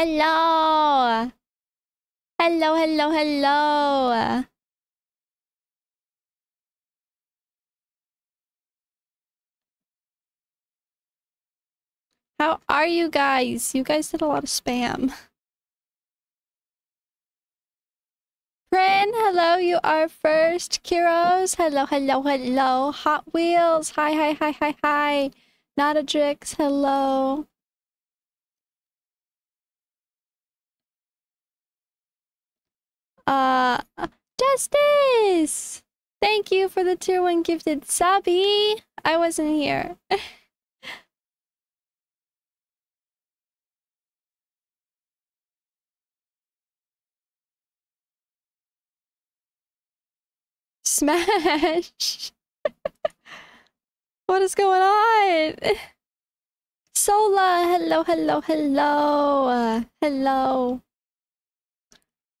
Hello. Hello, hello, hello. How are you guys? You guys did a lot of spam. Prin, hello, you are first. Kiros, hello, hello, hello. Hot Wheels, hi, hi, hi, hi, hi. Notadrix, hello. Uh, Justice! Thank you for the tier 1 gifted subby. I wasn't here. Smash! what is going on? Sola, hello, hello, hello, hello.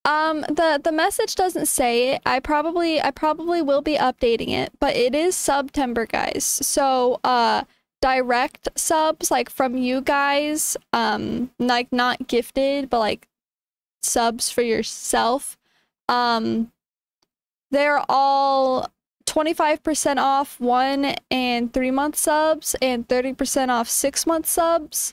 Um, the the message doesn't say it. I probably I probably will be updating it, but it is September, guys. So, uh, direct subs like from you guys, um, like not gifted, but like subs for yourself. Um, they're all 25% off one and three month subs and 30% off six month subs.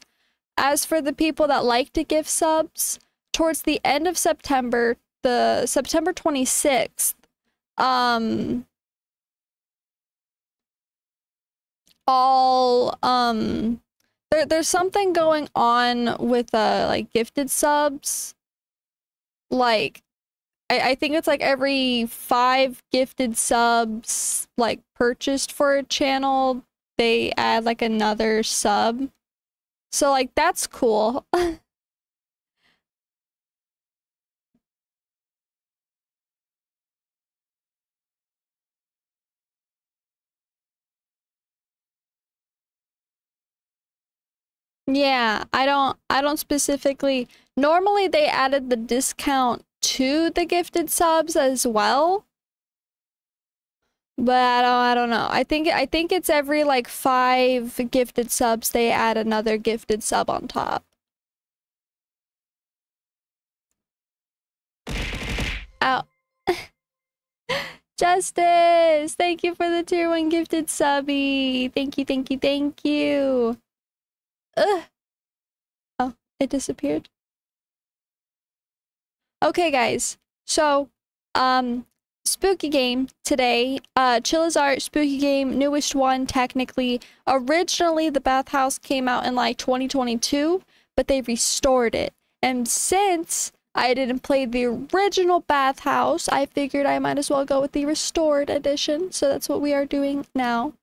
As for the people that like to give subs, towards the end of September, the September 26th, um, all, um, there, there's something going on with, uh, like gifted subs. Like, I, I think it's like every five gifted subs like purchased for a channel, they add like another sub. So like that's cool. yeah, I don't I don't specifically normally they added the discount to the gifted subs as well. But I don't, I don't know. I think I think it's every like five gifted subs they add another gifted sub on top. Ow. Justice! Thank you for the tier 1 gifted subby. Thank you, thank you, thank you. Ugh. Oh, it disappeared. Okay, guys. So, um, spooky game today. Uh, Chilla's Art spooky game, newest one technically. Originally, the bathhouse came out in like 2022, but they restored it. And since I didn't play the original bathhouse, I figured I might as well go with the restored edition. So that's what we are doing now.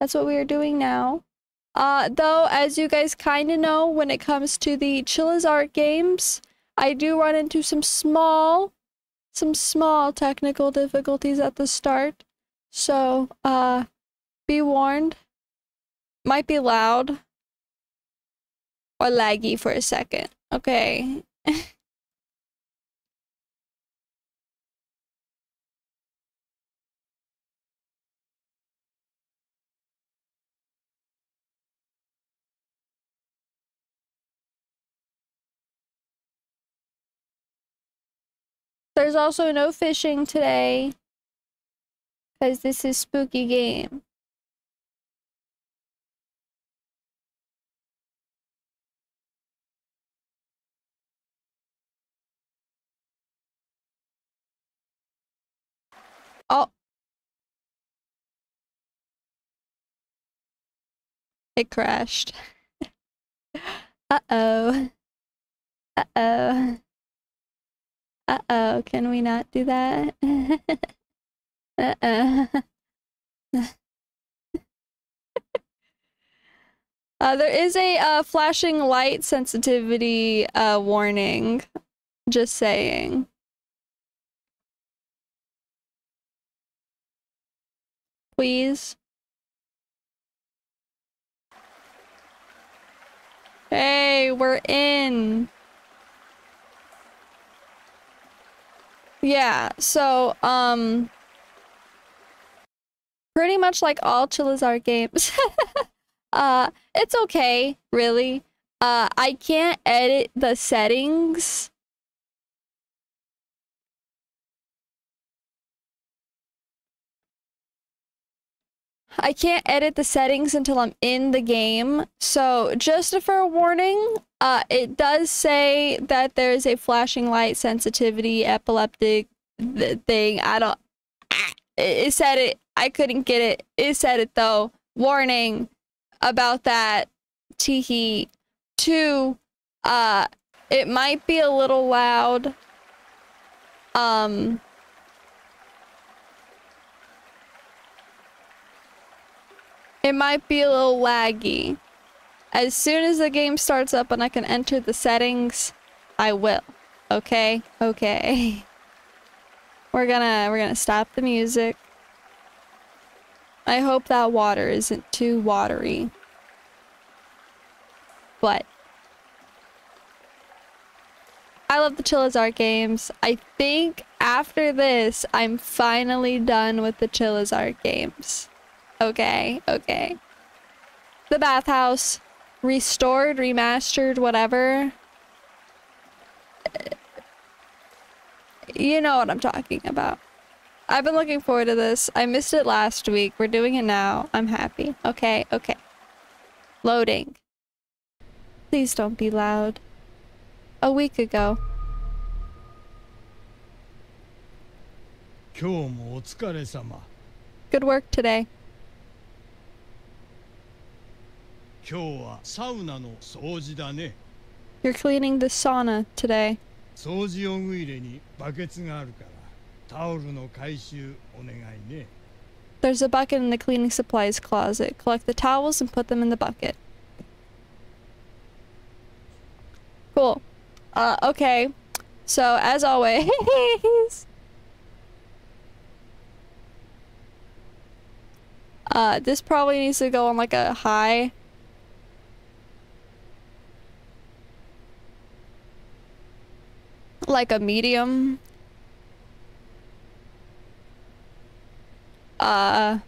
That's what we are doing now. Uh, though, as you guys kind of know, when it comes to the Chilla's Art games, I do run into some small, some small technical difficulties at the start. So, uh, be warned. Might be loud or laggy for a second. Okay. There's also no fishing today. Because this is spooky game. Oh. It crashed. Uh-oh. Uh-oh. Uh-oh, can we not do that? Uh-oh. uh, there is a uh, flashing light sensitivity uh, warning. Just saying. Please. Hey, we're in. Yeah, so, um... Pretty much like all Chilla's Art games. uh, it's okay, really. Uh, I can't edit the settings. I can't edit the settings until I'm in the game. So just a fair warning, uh, it does say that there's a flashing light sensitivity epileptic thing. I don't, it said it. I couldn't get it. It said it though. Warning about that. Teehee. Two, uh, it might be a little loud. Um, it might be a little laggy. As soon as the game starts up and I can enter the settings, I will. Okay? Okay. We're gonna, we're gonna stop the music. I hope that water isn't too watery. But I love the Chilla's Art games. I think after this, I'm finally done with the Chilla's Art games. Okay, okay. The bathhouse, restored, remastered, whatever. You know what I'm talking about. I've been looking forward to this. I missed it last week. We're doing it now. I'm happy. Okay, okay. Loading. Please don't be loud. A week ago. 今日もお疲れ様 Good work today. You're cleaning the sauna today. 掃除用具入れにバケツがあるからタオルの回収お願いね There's a bucket in the cleaning supplies closet. Collect the towels and put them in the bucket. Cool. Uh, okay. So, as always... uh, this probably needs to go on like a high. Like a medium. Uh.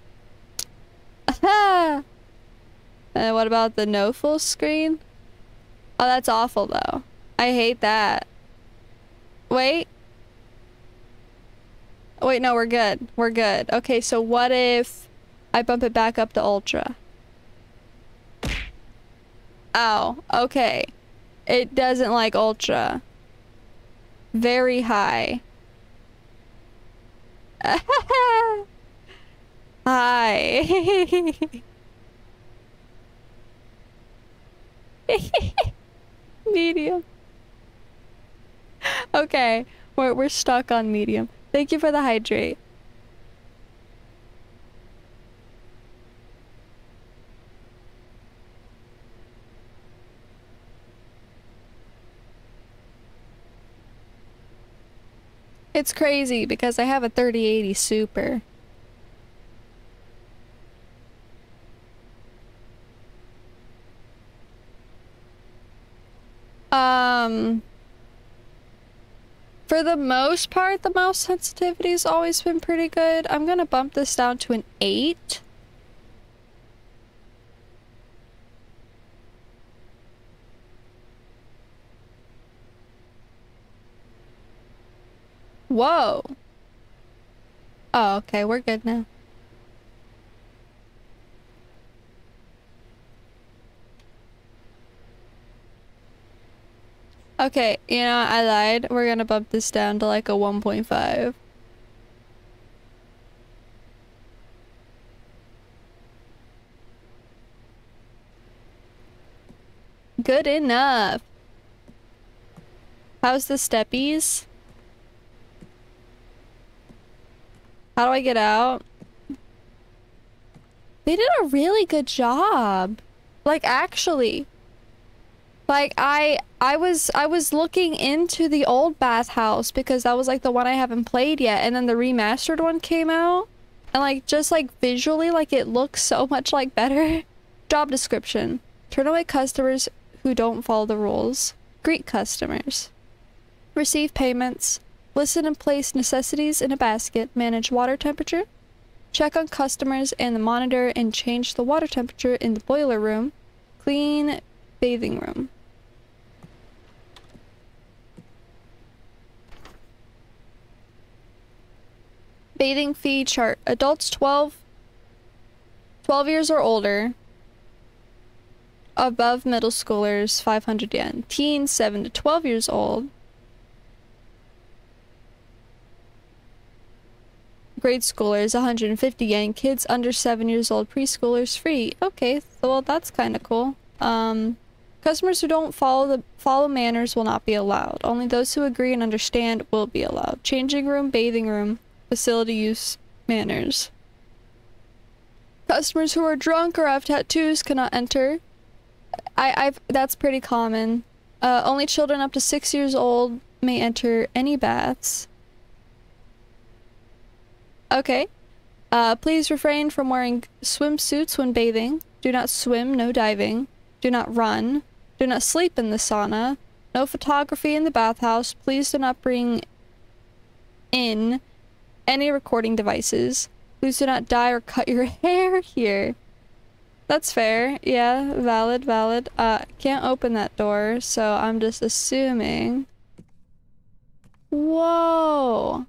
and what about the no full screen? Oh, that's awful though. I hate that. Wait. Wait, no, we're good. We're good. Okay, so what if I bump it back up to ultra? Oh, okay. It doesn't like ultra. Very high. Hi. medium. Okay, we're, we're stuck on medium. Thank you for the hydrate. It's crazy because I have a 3080 Super. Um, for the most part, the mouse sensitivity has always been pretty good. I'm gonna bump this down to an 8. Whoa. Oh, okay, we're good now. Okay, you know, I lied. We're gonna bump this down to like a 1.5. Good enough. How's the steppies? How do I get out? They did a really good job. Like, actually. Like, I I was I was looking into the old bathhouse because that was like the one I haven't played yet and then the remastered one came out and like just like visually like it looks so much like better. Job description. Turn away customers who don't follow the rules. Greet customers. Receive payments. Listen and place necessities in a basket, manage water temperature, check on customers and the monitor and change the water temperature in the boiler room, clean bathing room. Bathing fee chart. Adults 12, 12 years or older, above middle schoolers 500 yen. Teens 7 to 12 years old, Grade schoolers, 150 yen. Kids under 7 years old, preschoolers, free. Okay, well that's kind of cool. Um, customers who don't follow the follow manners will not be allowed. Only those who agree and understand will be allowed. Changing room, bathing room, facility use, manners. Customers who are drunk or have tattoos cannot enter. I, I've that's pretty common. Uh, only children up to six years old may enter any baths. Okay. Uh, please refrain from wearing swimsuits when bathing. Do not swim, no diving. Do not run. Do not sleep in the sauna. No photography in the bathhouse. Please do not bring in any recording devices. Please do not dye or cut your hair here. That's fair. Yeah, valid, valid. Uh, can't open that door, so I'm just assuming. Whoa.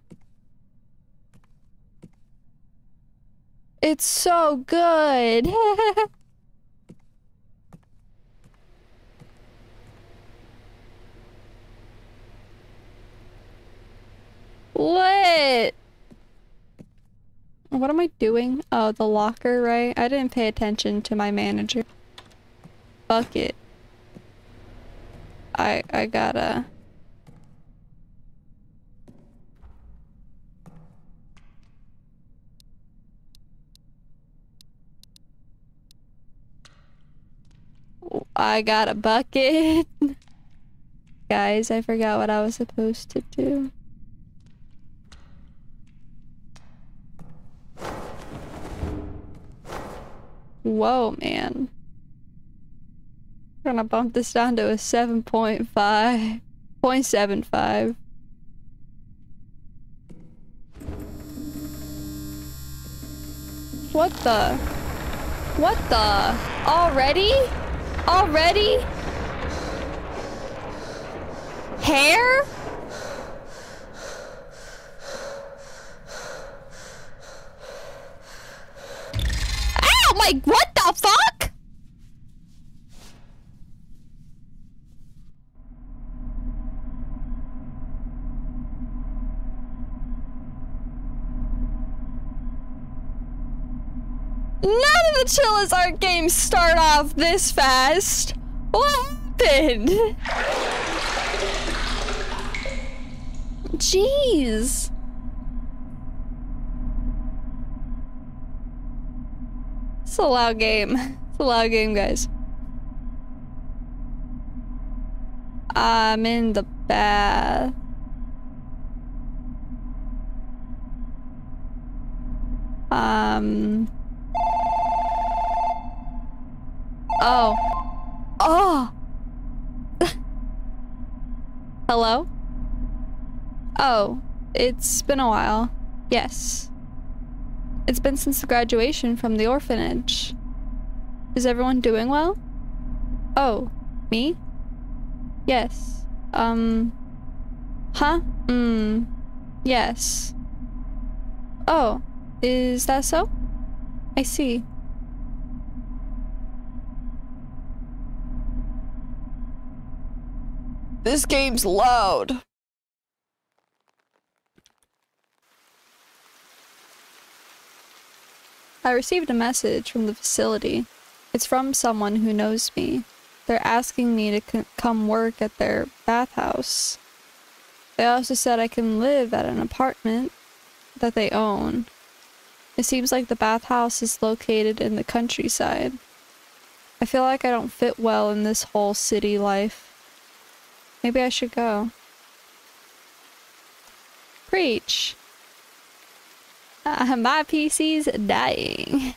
It's so good. What? What am I doing? Oh, the locker, right? I didn't pay attention to my manager. Bucket. I I gotta I got a bucket. Guys, I forgot what I was supposed to do. Whoa, man. We're gonna bump this down to a 7.5. 0.75. What the? What the? Already? Already? Hair? Ow! Like, what the fuck? None of the Chilla's art games start off this fast. What happened? Jeez. It's a loud game. It's a loud game, guys. I'm in the bath. Um. Oh. Oh! Hello? Oh, it's been a while. Yes. It's been since the graduation from the orphanage. Is everyone doing well? Oh, me? Yes. Um. Huh? Hmm. Yes. Oh, is that so? I see. This game's loud. I received a message from the facility. It's from someone who knows me. They're asking me to come work at their bathhouse. They also said I can live at an apartment that they own. It seems like the bathhouse is located in the countryside. I feel like I don't fit well in this whole city life. Maybe I should go. Preach. Uh, my PC's dying.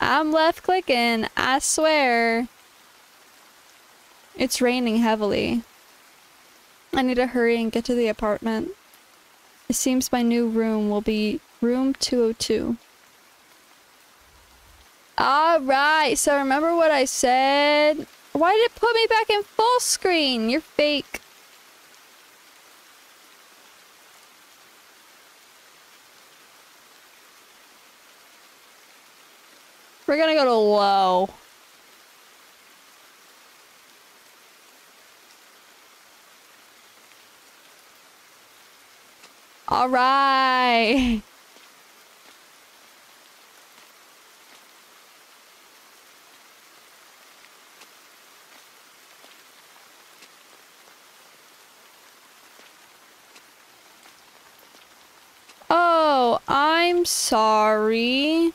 I'm left clicking, I swear. It's raining heavily. I need to hurry and get to the apartment. It seems my new room will be room 202. Alright, so remember what I said? Why did it put me back in full screen? You're fake. We're gonna go to low. All right. I'm sorry.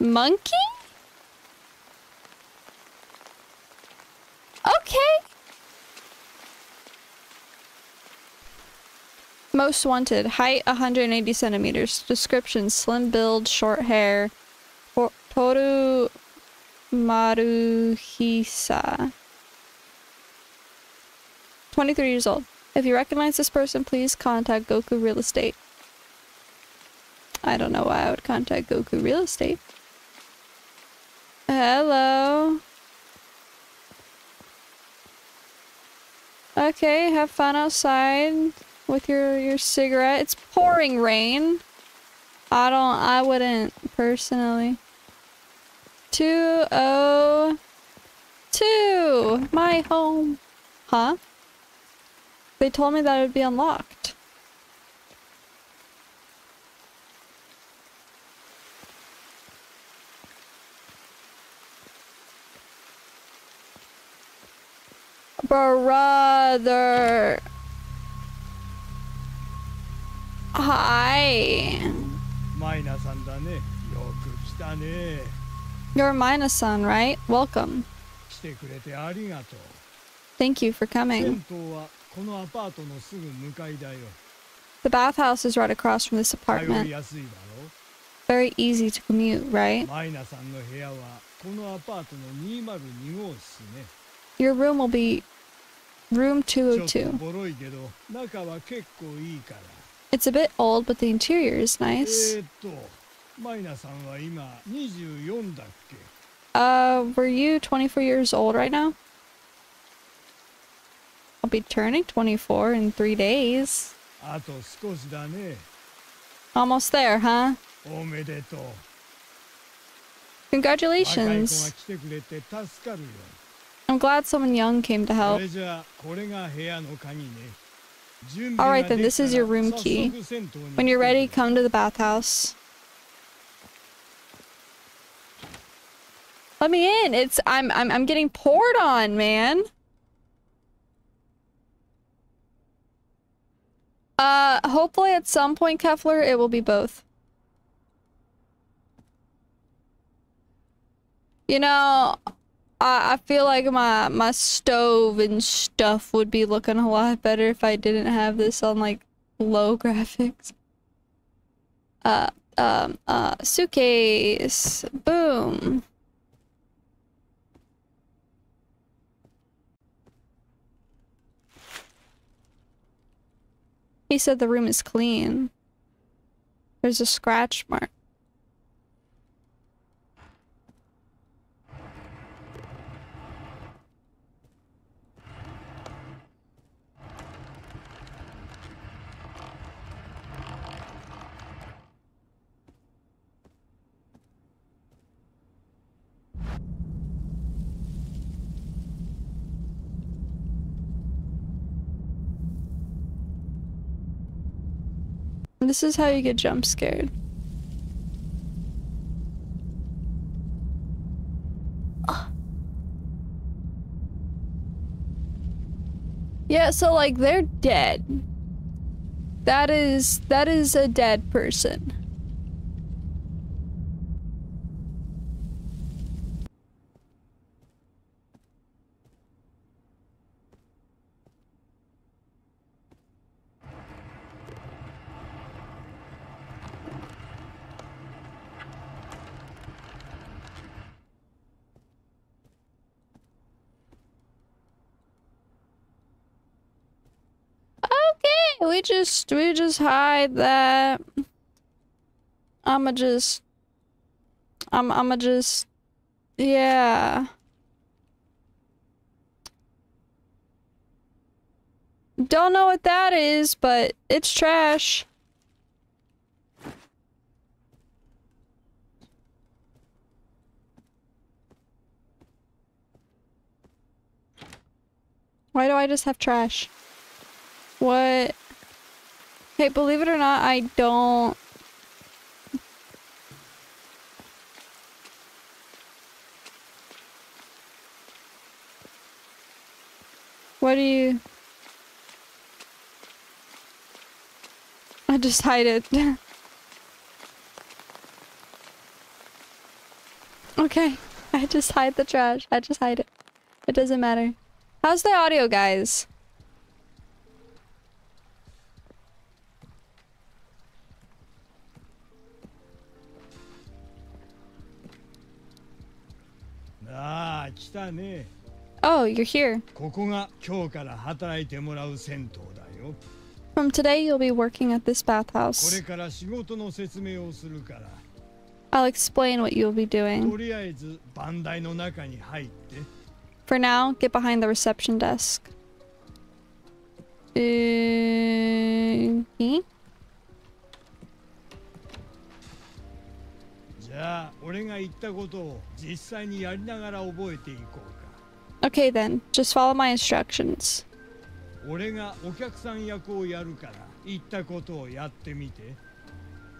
Monkey? Okay. Most wanted. Height 180 centimeters. Description slim build, short hair. To- Toru Maruhisa. 23 years old. If you recognize this person, please contact Goku Real Estate. I don't know why I would contact Goku Real Estate. Hello. Okay, have fun outside with your your cigarette. It's pouring rain. I don't I wouldn't personally. 202 my home. Huh? They told me that it would be unlocked. Brother. Hi. You're Mina-san, right? Welcome. Thank you for coming. The bathhouse is right across from this apartment. Very easy to commute, right? Your room will be room 202. It's a bit old, but the interior is nice. Uh, were you 24 years old right now? I'll be turning 24 in three days. Almost there, huh? Congratulations. I'm glad someone young came to help. Alright then, this is your room key. When you're ready, come to the bathhouse. Let me in. It's I'm I'm I'm getting poured on, man. Uh hopefully at some point, Kefler, it will be both. You know, I, I feel like my my stove and stuff would be looking a lot better if I didn't have this on like low graphics. Uh um uh suitcase. Boom. He said the room is clean. There's a scratch mark. This is how you get jump scared. Ugh. Yeah, so like they're dead. That is that is a dead person. just, we just hide that? I'ma just... I'm, I'ma just... Yeah. Don't know what that is, but it's trash. Why do I just have trash? What? Hey, believe it or not, I don't... What do you... I just hide it. okay. I just hide the trash. I just hide it. It doesn't matter. How's the audio, guys?「ああ来たね Oh, you're here. ここが今日から働いてもらう銭湯だよ From today, you'll be working at this こ bathhouse. れから仕事の説明をするから I'll explain what you'll be と doing. りあえず番台の中に入って For now, get behind the reception desk. Uh, ゃあ俺が言ったことを実際にやりながら覚えていこう Okay then, just follow my instructions. か俺がお客さん役をやるから言ったことをやってみて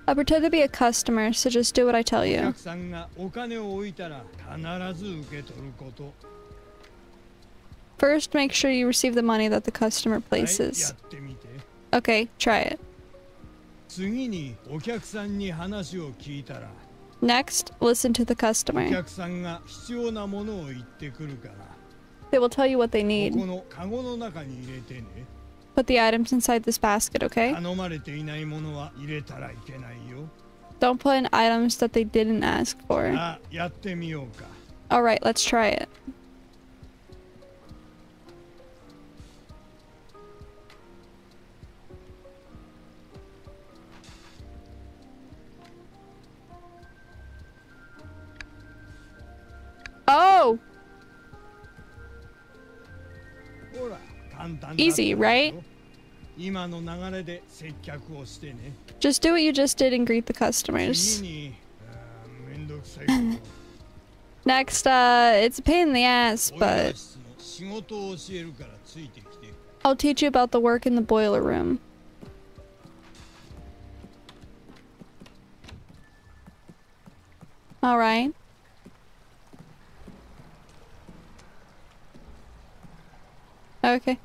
I pretend to be a customer, so just do what I tell お you. 客さんがお金を置いたら必ず受け取ること First, make sure you receive the money that the customer はいや places. ってみて Okay, try it. 次にお客さんに話を聞いたら Next, listen to the customer. They will tell you what they need. Put the items inside this basket, okay? Don't put in items that they didn't ask for. Ah, Alright, let's try it. Oh! Easy, right? Just do what you just did and greet the customers. Next, uh, it's a pain in the ass, but... I'll teach you about the work in the boiler room. Alright. Oh, okay.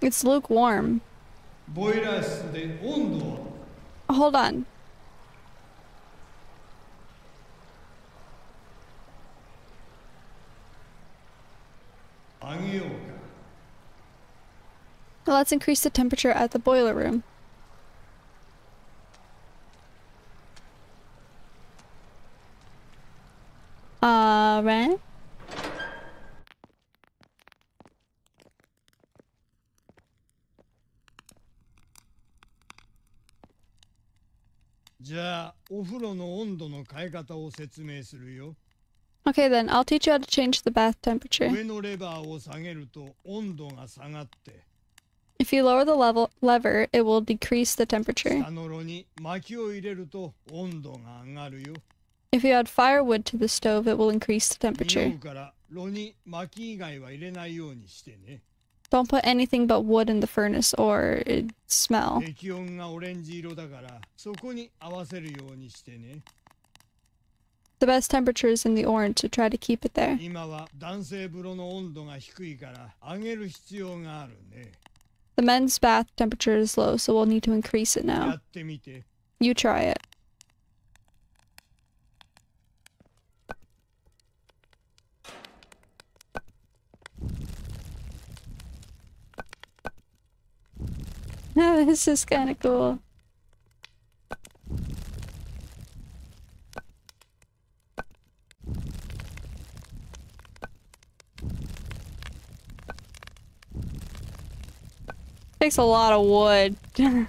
It's lukewarm. Hold on. Let's increase the temperature at the boiler room. Uh, Alright. じゃあお風呂の温度の変え方を説明するよ Okay then, I'll teach you how to change the bath temperature. 上のレバーを下げると温度が下がって If you lower the level lever, it will decrease the temperature. 下の炉に薪を入れると温度が上がるよ If you add firewood to the stove, it will increase the 匂 temperature. うから炉に薪以外は入れないようにしてね Don't put anything but wood in the furnace or it smell. The best temperature is in the orange, so try to keep it there. The men's bath temperature is low, so we'll need to increase it now. You try it. No, this is kind of cool. Takes a lot of wood.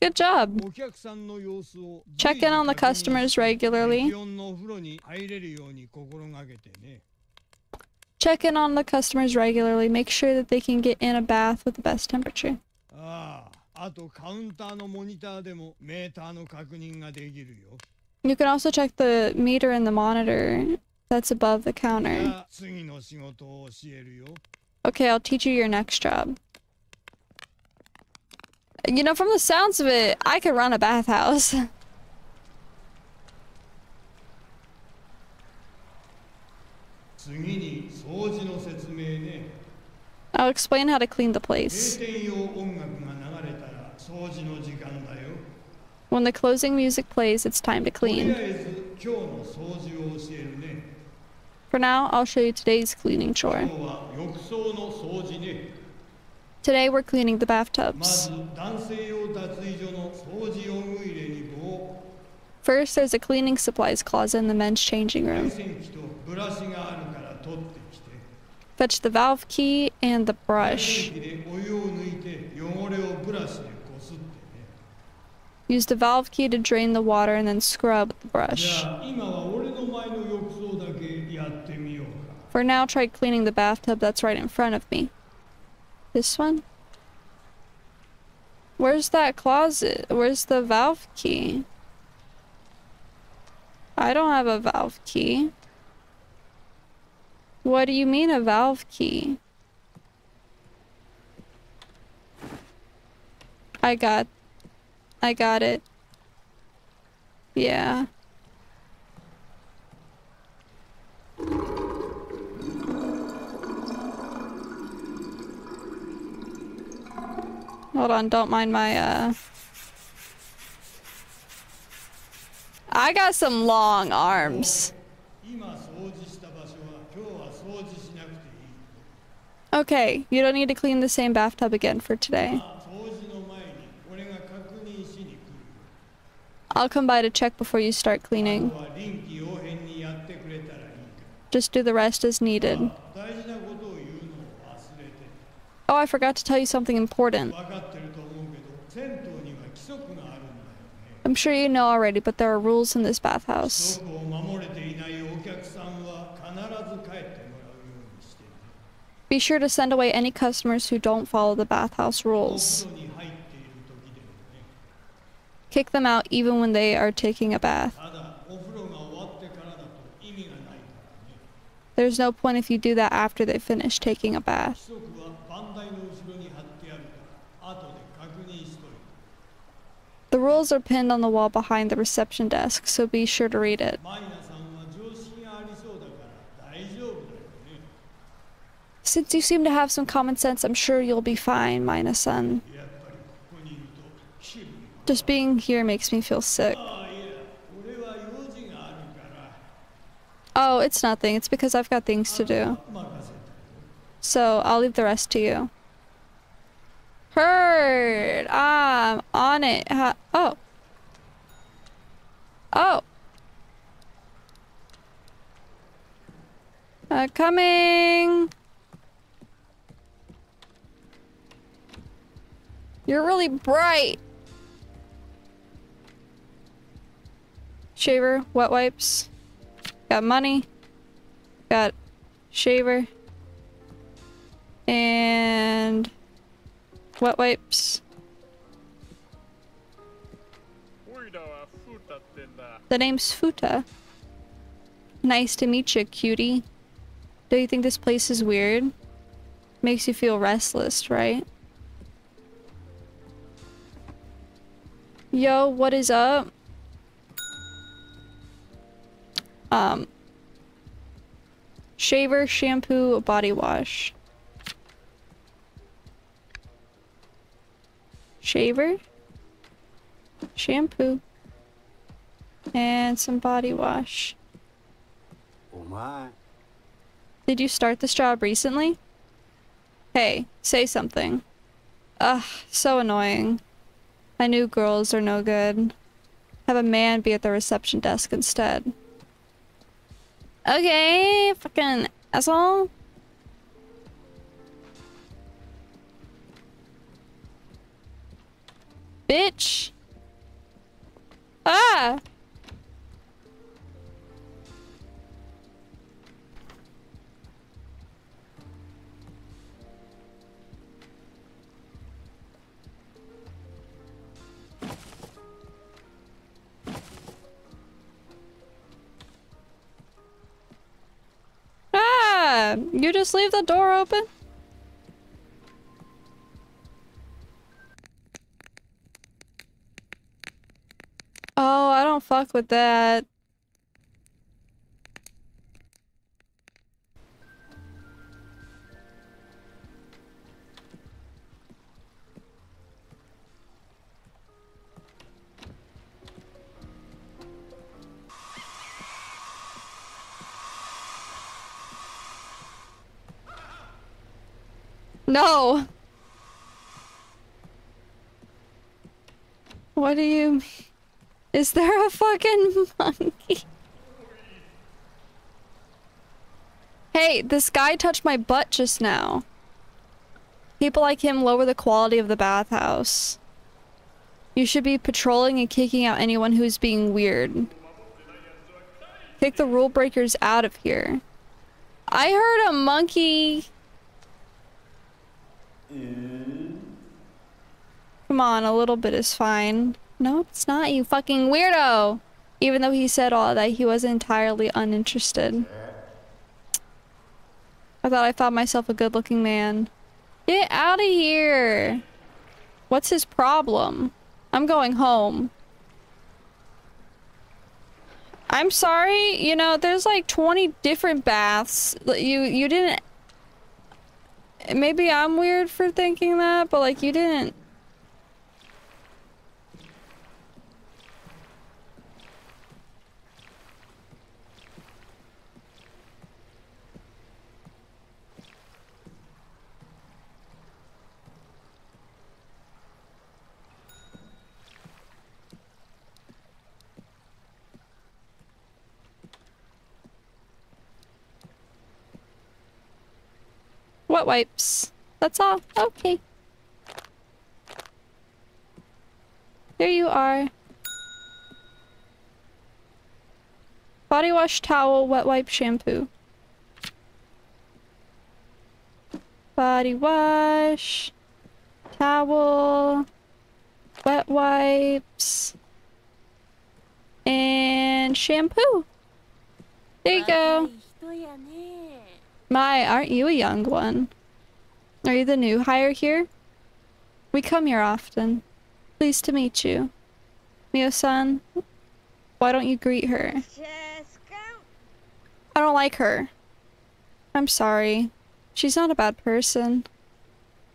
Good job. Check in on the customers regularly. Check in on the customers regularly. Make sure that they can get in a bath with the best temperature. You can also check the meter in the monitor that's above the counter. Okay, I'll teach you your next job. You know, from the sounds of it, I could run a bathhouse. I'll explain how to clean the place. When the closing music plays, it's time to clean. For now, I'll show you today's cleaning chore. Today we're cleaning the bathtubs. First, there's a cleaning supplies closet in the men's changing room. Fetch the valve key and the brush. Use the valve key to drain the water and then scrub with the brush. For now, try cleaning the bathtub that's right in front of me. This one? Where's that closet? Where's the valve key? I don't have a valve key. What do you mean a valve key? I got I got it. Yeah. Hold on, don't mind my uh I got some long arms. Okay, you don't need to clean the same bathtub again for today. I'll come by to check before you start cleaning. Just do the rest as needed. Oh, I forgot to tell you something important. I'm sure you know already, but there are rules in this bathhouse. Be sure to send away any customers who don't follow the bathhouse rules. Kick them out even when they are taking a bath. There's no point if you do that after they finish taking a bath. The rules are pinned on the wall behind the reception desk, so be sure to read it. Since you seem to have some common sense, I'm sure you'll be fine, Mina-san. Just being here makes me feel sick. Oh, it's nothing. It's because I've got things to do. So, I'll leave the rest to you. Heard! I'm on it. Ha oh. Oh. Uh, coming! You're really bright. Shaver, wet wipes. Got money. Got shaver. And wet wipes. The name's Futa. Nice to meet you, cutie. Do you think this place is weird? Makes you feel restless, right? Yo, what is up? Um, shaver, shampoo, body wash. Shaver, shampoo, and some body wash. Oh my. Did you start this job recently? Hey, say something. Ugh, so annoying. I knew girls are no good. Have a man be at the reception desk instead. Okay, fucking asshole. Bitch. Ah! You just leave the door open. Oh, I don't fuck with that. No. What do you mean? Is there a fucking monkey? Hey, this guy touched my butt just now. People like him lower the quality of the bathhouse. You should be patrolling and kicking out anyone who's being weird. Kick the rule breakers out of here. I heard a monkey. Come on, a little bit is fine. No, it's not, you fucking weirdo! Even though he said all that, he was entirely uninterested. I thought I found myself a good looking man. Get out of here! What's his problem? I'm going home. I'm sorry, you know, there's like 20 different baths. You you didn't maybe I'm weird for thinking that, but like you didn't Wet wipes. That's all. Okay. There you are. Body wash, towel, wet wipe, shampoo. Body wash, towel, wet wipes, and shampoo. There you go. My, aren't you a young one? Are you the new hire here? We come here often. Pleased to meet you. Mio-san, why don't you greet her? I don't like her. I'm sorry. She's not a bad person.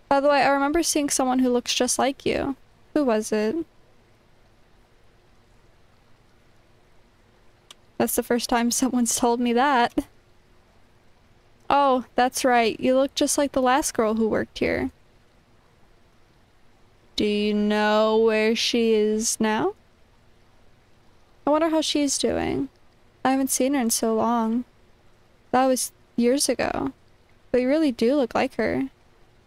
By the way, I remember seeing someone who looks just like you. Who was it? That's the first time someone's told me that. Oh, that's right. You look just like the last girl who worked here. Do you know where she is now? I wonder how she's doing. I haven't seen her in so long. That was years ago. But you really do look like her.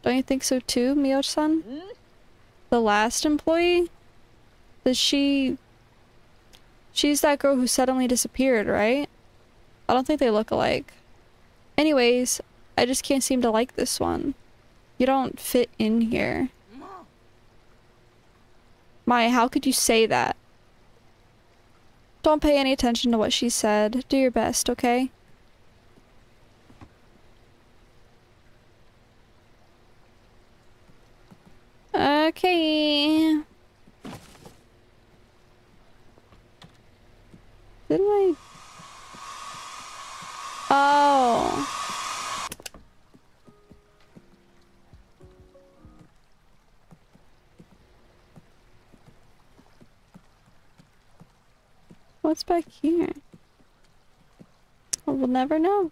Don't you think so too, Mio-san? The last employee? Does she... She's that girl who suddenly disappeared, right? I don't think they look alike. Anyways, I just can't seem to like this one. You don't fit in here. Maya, how could you say that? Don't pay any attention to what she said. Do your best, okay? Okay. Didn't I... Oh. What's back here? Well, never know.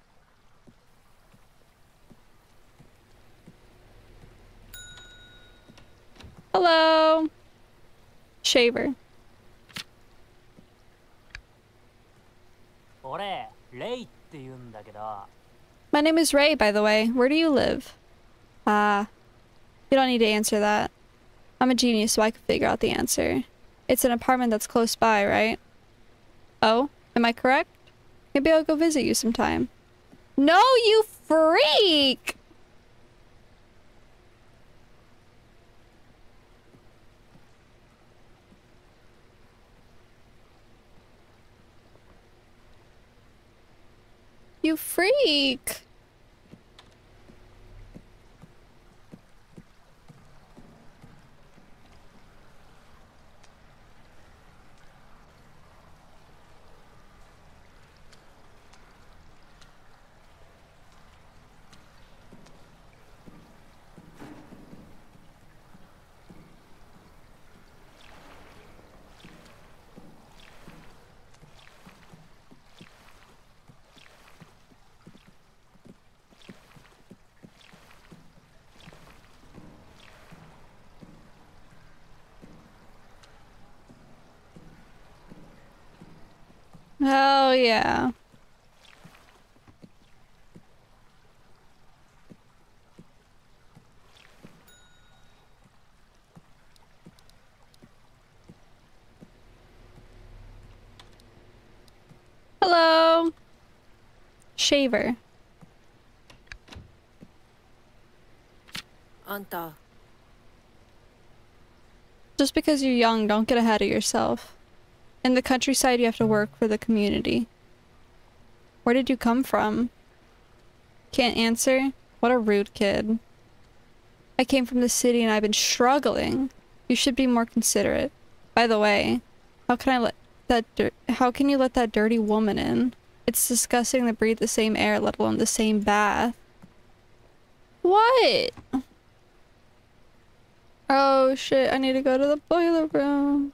Hello. Shaver. 俺レ my name is Ray, by the way. Where do you live? Ah, uh, you don't need to answer that. I'm a genius, so I can figure out the answer. It's an apartment that's close by, right? Oh, am I correct? Maybe I'll go visit you sometime. No, you freak! You freak! Oh, yeah. Hello. Shaver. Anta. Just because you're young, don't get ahead of yourself. In the countryside, you have to work for the community. Where did you come from? Can't answer? What a rude kid. I came from the city and I've been struggling. You should be more considerate. By the way, how can I let that how can you let that dirty woman in? It's disgusting to breathe the same air, let alone the same bath. What? Oh shit, I need to go to the boiler room.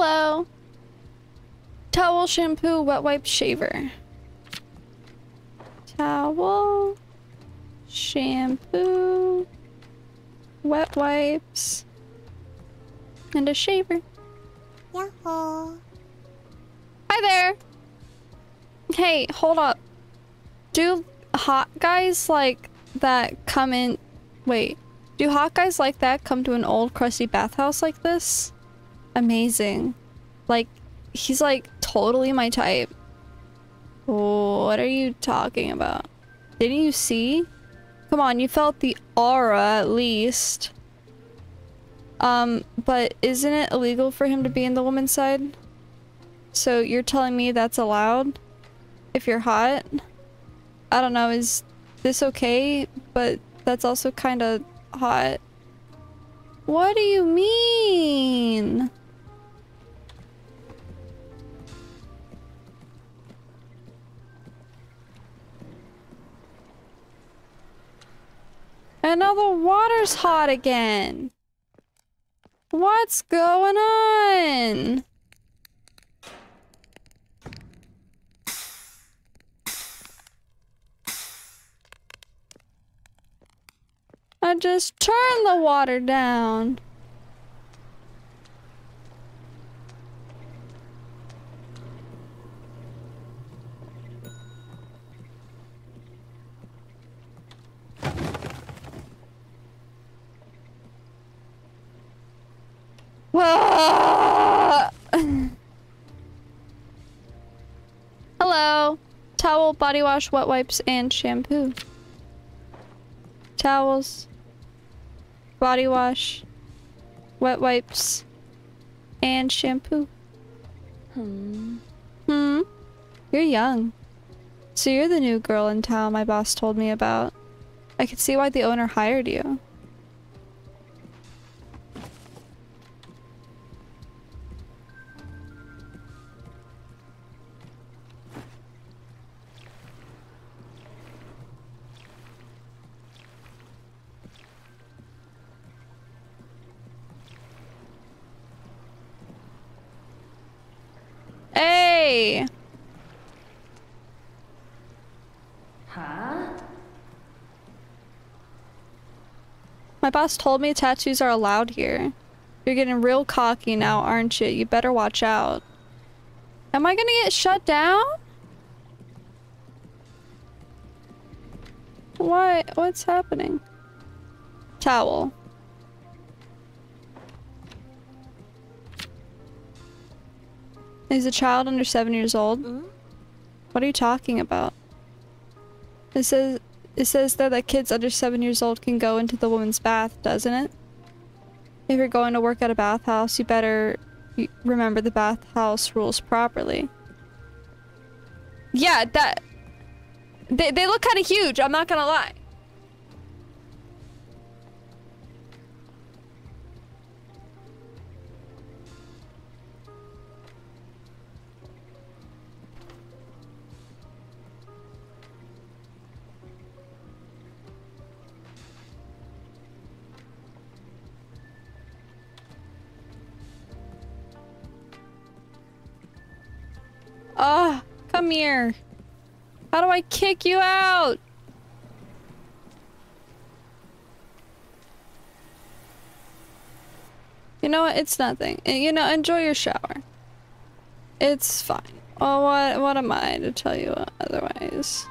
Hello. Towel, shampoo, wet wipe, shaver. Towel, shampoo, wet wipes, and a shaver. Yahoo! Hi there. Hey, hold up. Do hot guys like that come in? Wait. Do hot guys like that come to an old crusty bathhouse like this? Amazing. Like, he's like totally my type. What are you talking about? Didn't you see? Come on, you felt the aura at least. Um, but isn't it illegal for him to be in the woman's side? So you're telling me that's allowed? If you're hot? I don't know, is this okay? But that's also kind of hot. What do you mean? And now the water's hot again. What's going on? I just turned the water down. Hello. Towel, body wash, wet wipes, and shampoo. Towels, body wash, wet wipes, and shampoo. Hmm. Hmm. You're young. So you're the new girl in town my boss told me about. I could see why the owner hired you. Hey! Huh? My boss told me tattoos are allowed here. You're getting real cocky now, aren't you? You better watch out. Am I gonna get shut down? Why? What's happening? Towel. Is a child under seven years old? Mm-hmm. What are you talking about? It says it says there that kids under seven years old can go into the woman's bath, doesn't it? If you're going to work at a bathhouse, you better remember the bathhouse rules properly. Yeah, that they they look kind of huge. I'm not gonna lie. Come here. How do I kick you out? You know what? It's nothing. Uh, You know, enjoy your shower. It's fine. Oh, what what am I to tell you otherwise?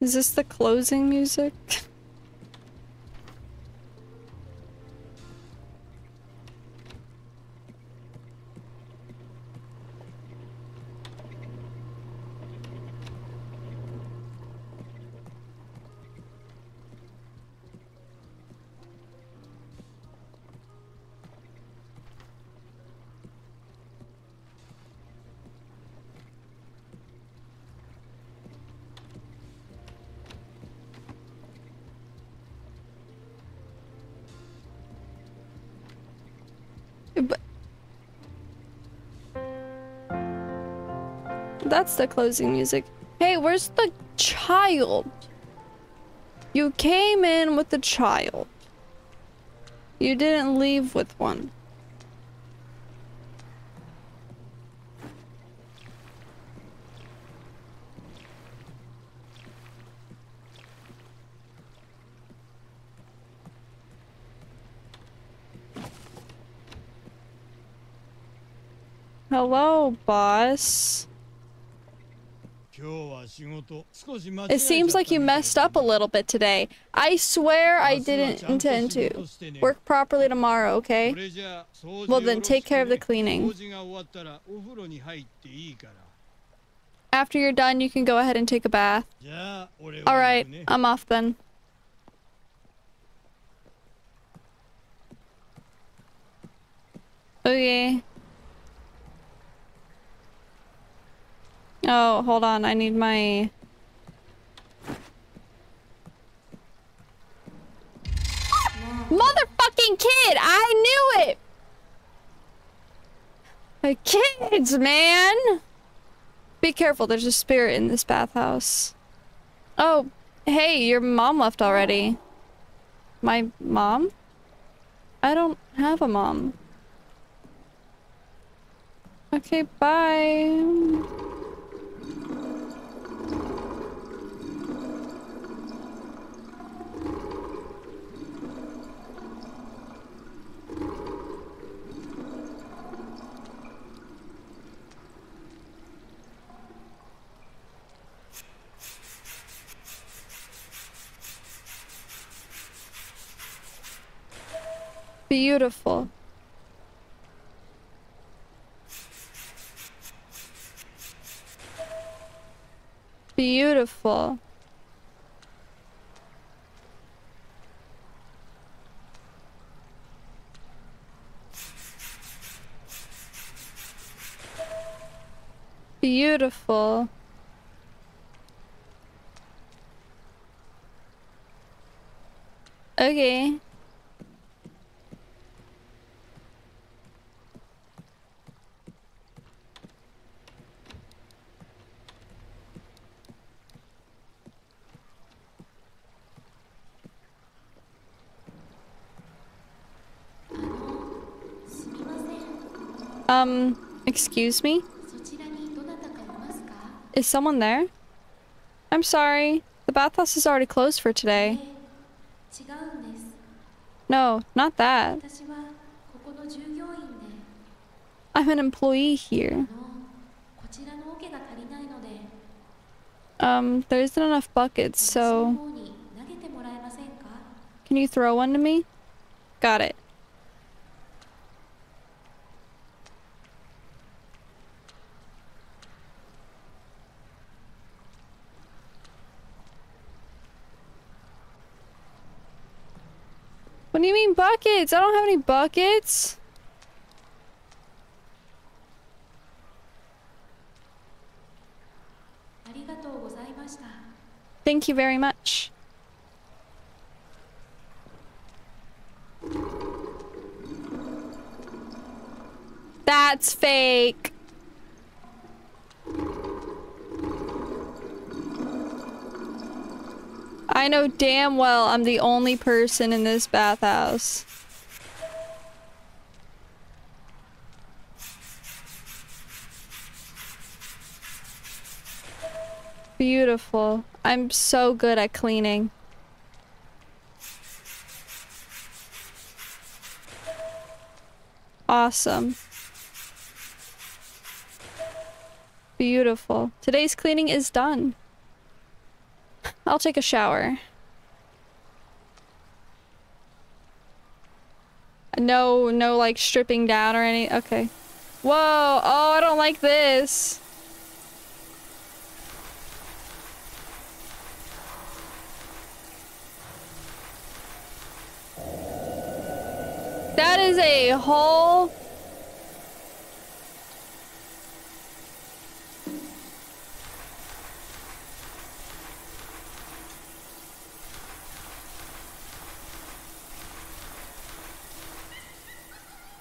Is this the closing music? That's the closing music. Hey, where's the child? You came in with the child. You didn't leave with one. Hello, boss. It seems like you messed up a little bit today. I swear I didn't intend to. Work properly tomorrow, okay? Well then, take care of the cleaning. After you're done, you can go ahead and take a bath. Alright, I'm off then. Okay. Oh, hold on. I need my... Motherfucking kid! I knew it! The kids, man! Be careful, there's a spirit in this bathhouse. Oh, hey, your mom left already. My mom? I don't have a mom. Okay, bye. Beautiful. Beautiful. Beautiful. Okay. Um, excuse me? Is someone there? I'm sorry. The bathhouse is already closed for today. No, not that. I'm an employee here. Um, there isn't enough buckets, so... Can you throw one to me? Got it. What do you mean buckets? I don't have any buckets. Thank you very much. That's fake. I know damn well I'm the only person in this bathhouse. Beautiful. I'm so good at cleaning. Awesome. Beautiful. Today's cleaning is done. I'll take a shower. No, no like stripping down or any- okay. Whoa! Oh, I don't like this. That is a whole...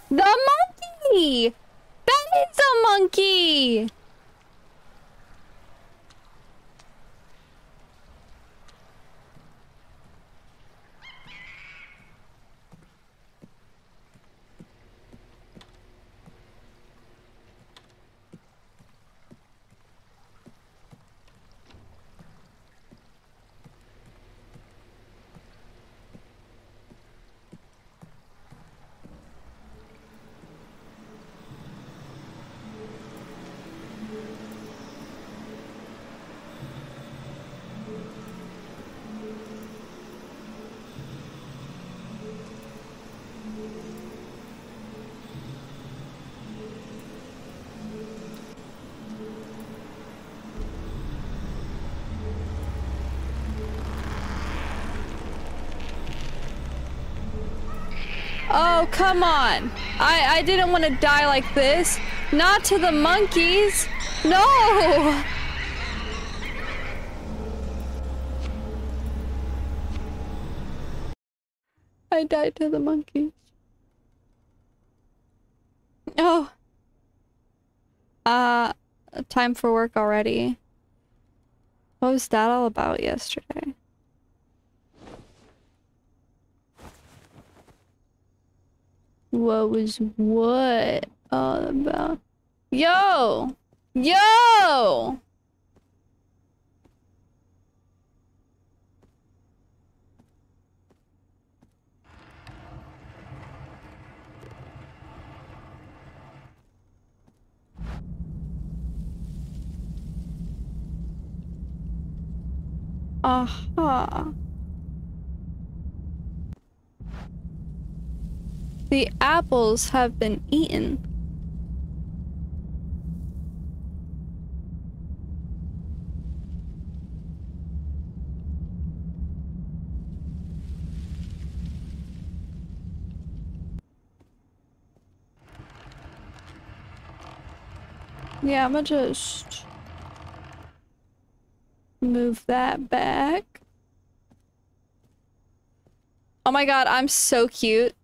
The monkey! That is a monkey! Oh, come on. I, I didn't want to die like this. Not to the monkeys. No! I died to the monkeys. Oh. Uh, time for work already. What was that all about yesterday? What was what all about? Yo! Yo! Aha. The apples have been eaten. Yeah, I'm gonna just move that back. Oh my god, I'm so cute.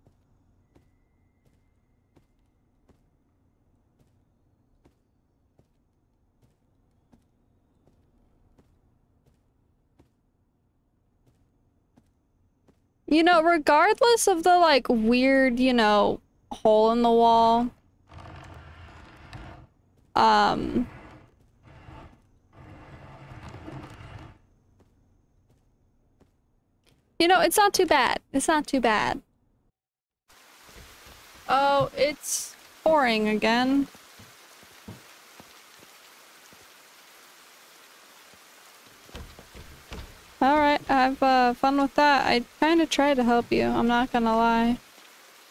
You know, regardless of the like weird, you know, hole in the wall. Um You know, it's not too bad. It's not too bad. Oh, it's pouring again. Alright, have uh, fun with that. I kind of tried to help you, I'm not gonna lie.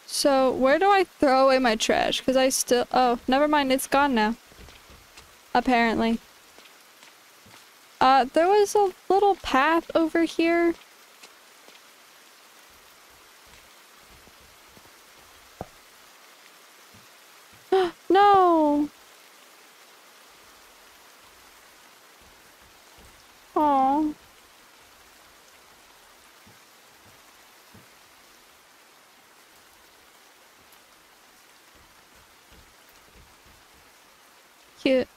So, where do I throw away my trash? Because I still- oh, never mind, it's gone now. Apparently. Uh, there was a little path over here. no! Oh. Cute.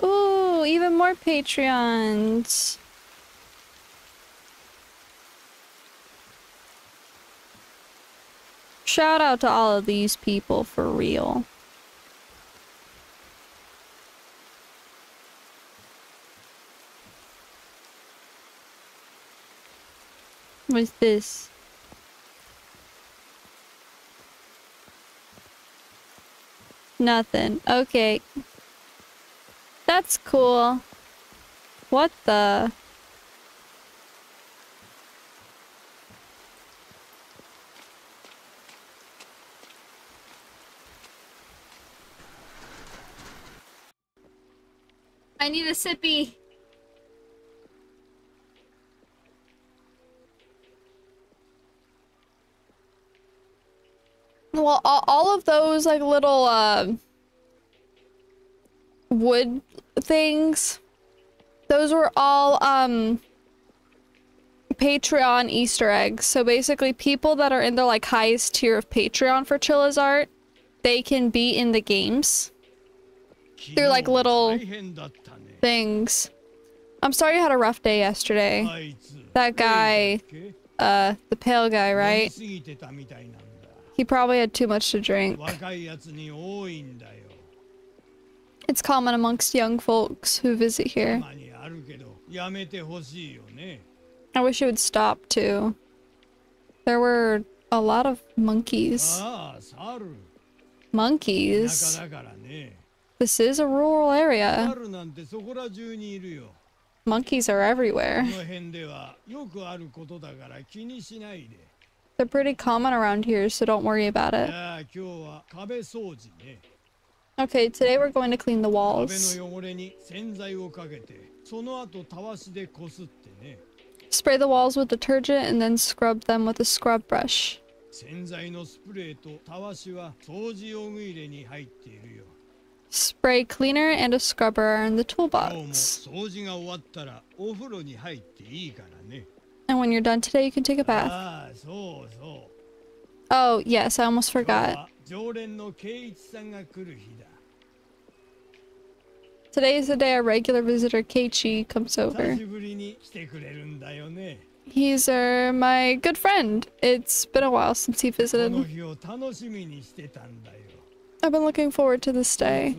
Ooh, even more Patreons. Shout out to all of these people for real. What's this? Nothing. Okay. That's cool. What the? I need a sippy. Well, all, all of those like little uh, wood things, those were all um, Patreon Easter eggs. So basically, people that are in the like highest tier of Patreon for Chilla's art, they can be in the games. They're like little things. I'm sorry you had a rough day yesterday. That guy, uh, the pale guy, right? He probably had too much to drink. It's common amongst young folks who visit here. I wish it would stop too. There were a lot of monkeys. Monkeys? This is a rural area. Monkeys are everywhere. They're pretty common around here, so don't worry about じ it. ゃあ今日は壁掃除ね Okay, today we're going to clean the 壁 walls. の汚れに洗剤をかけてその後たわしでこすってね Spray the walls with detergent and then scrub them with a scrub brush. 洗剤のスプレーとたわしは掃除用具入れに入っているよ Spray cleaner and a scrubber are in the 今日も toolbox. 掃除が終わったらお風呂に入っていいからね And when you're done today, you can take a bath. Oh, yes, I almost forgot. Today is the day our regular visitor Keiichi comes over. He's uh, my good friend. It's been a while since he visited. I've been looking forward to this day.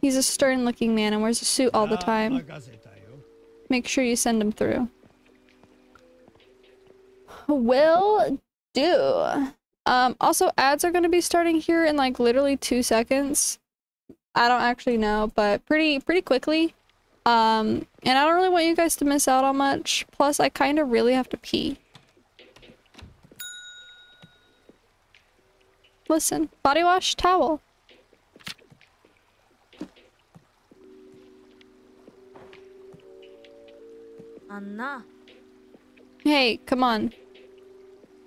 He's a stern looking man and wears a suit all the time. Make sure you send him through. Will do. Um, also, ads are going to be starting here in like literally two seconds. I don't actually know, but pretty pretty quickly. Um, and I don't really want you guys to miss out on much. Plus, I kind of really have to pee. Listen, body wash, towel. Anna. Hey, come on.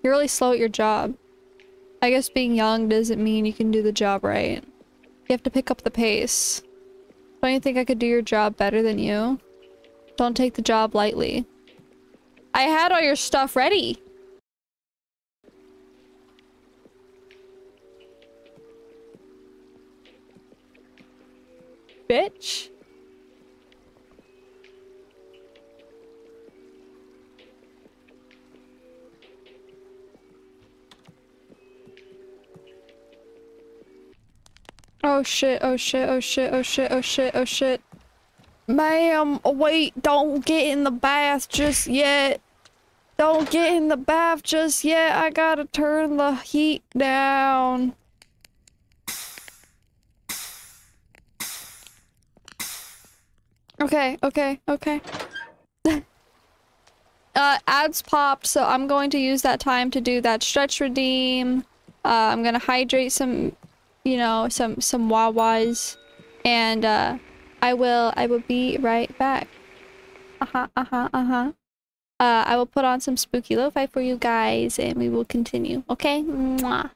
You're really slow at your job. I guess being young doesn't mean you can do the job right. You have to pick up the pace. Don't you think I could do your job better than you? Don't take the job lightly. I had all your stuff ready. Bitch. Oh shit, oh shit, oh shit, oh shit, oh shit, oh shit. Ma'am, wait, don't get in the bath just yet. Don't get in the bath just yet. I gotta turn the heat down. Okay, okay, okay. uh, ads popped, so I'm going to use that time to do that stretch redeem. Uh, I'm gonna hydrate some you know, some some wawas, and uh, I will I will be right back. Uh huh. Uh huh. Uh huh. Uh, I will put on some spooky lo-fi for you guys, and we will continue. Okay. Mwah.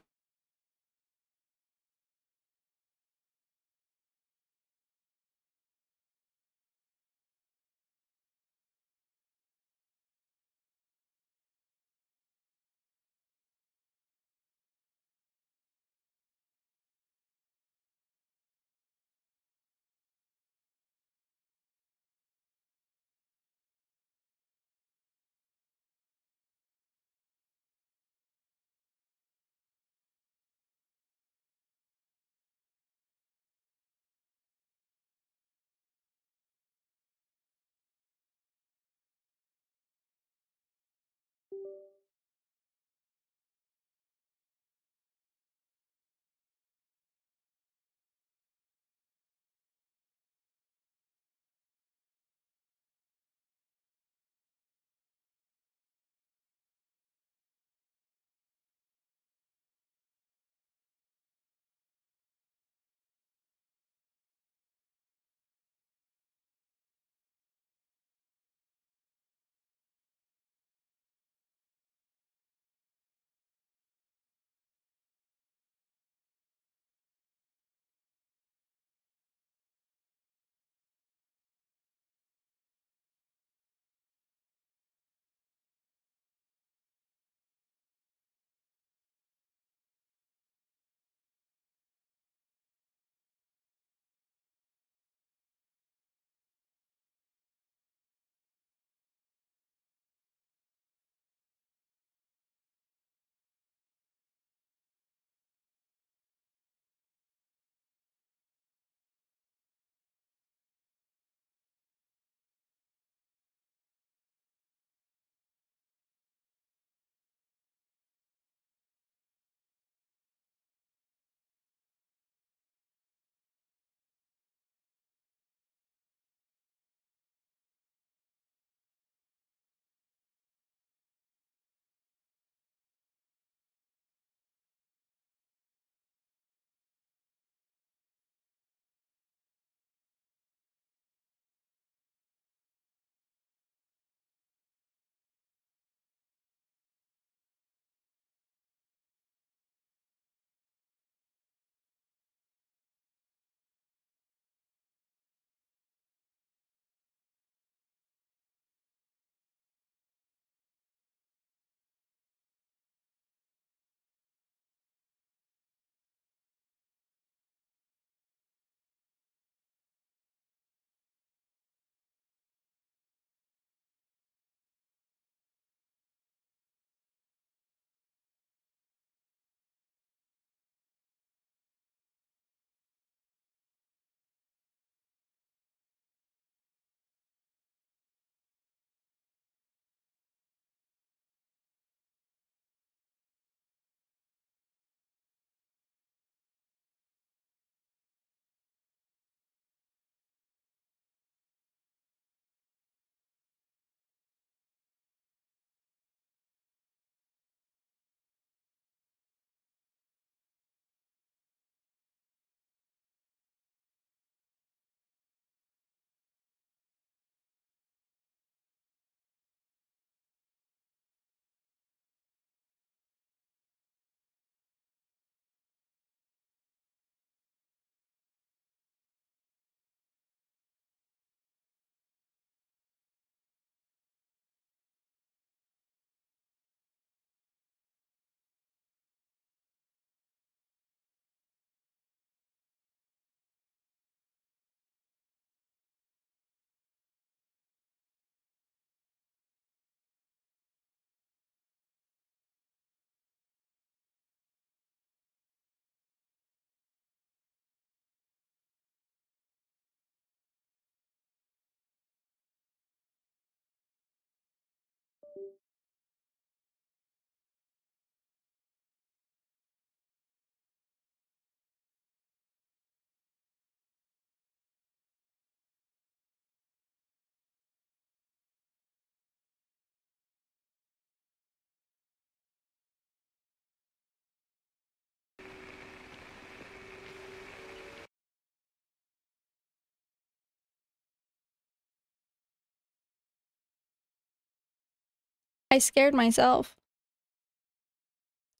I scared myself.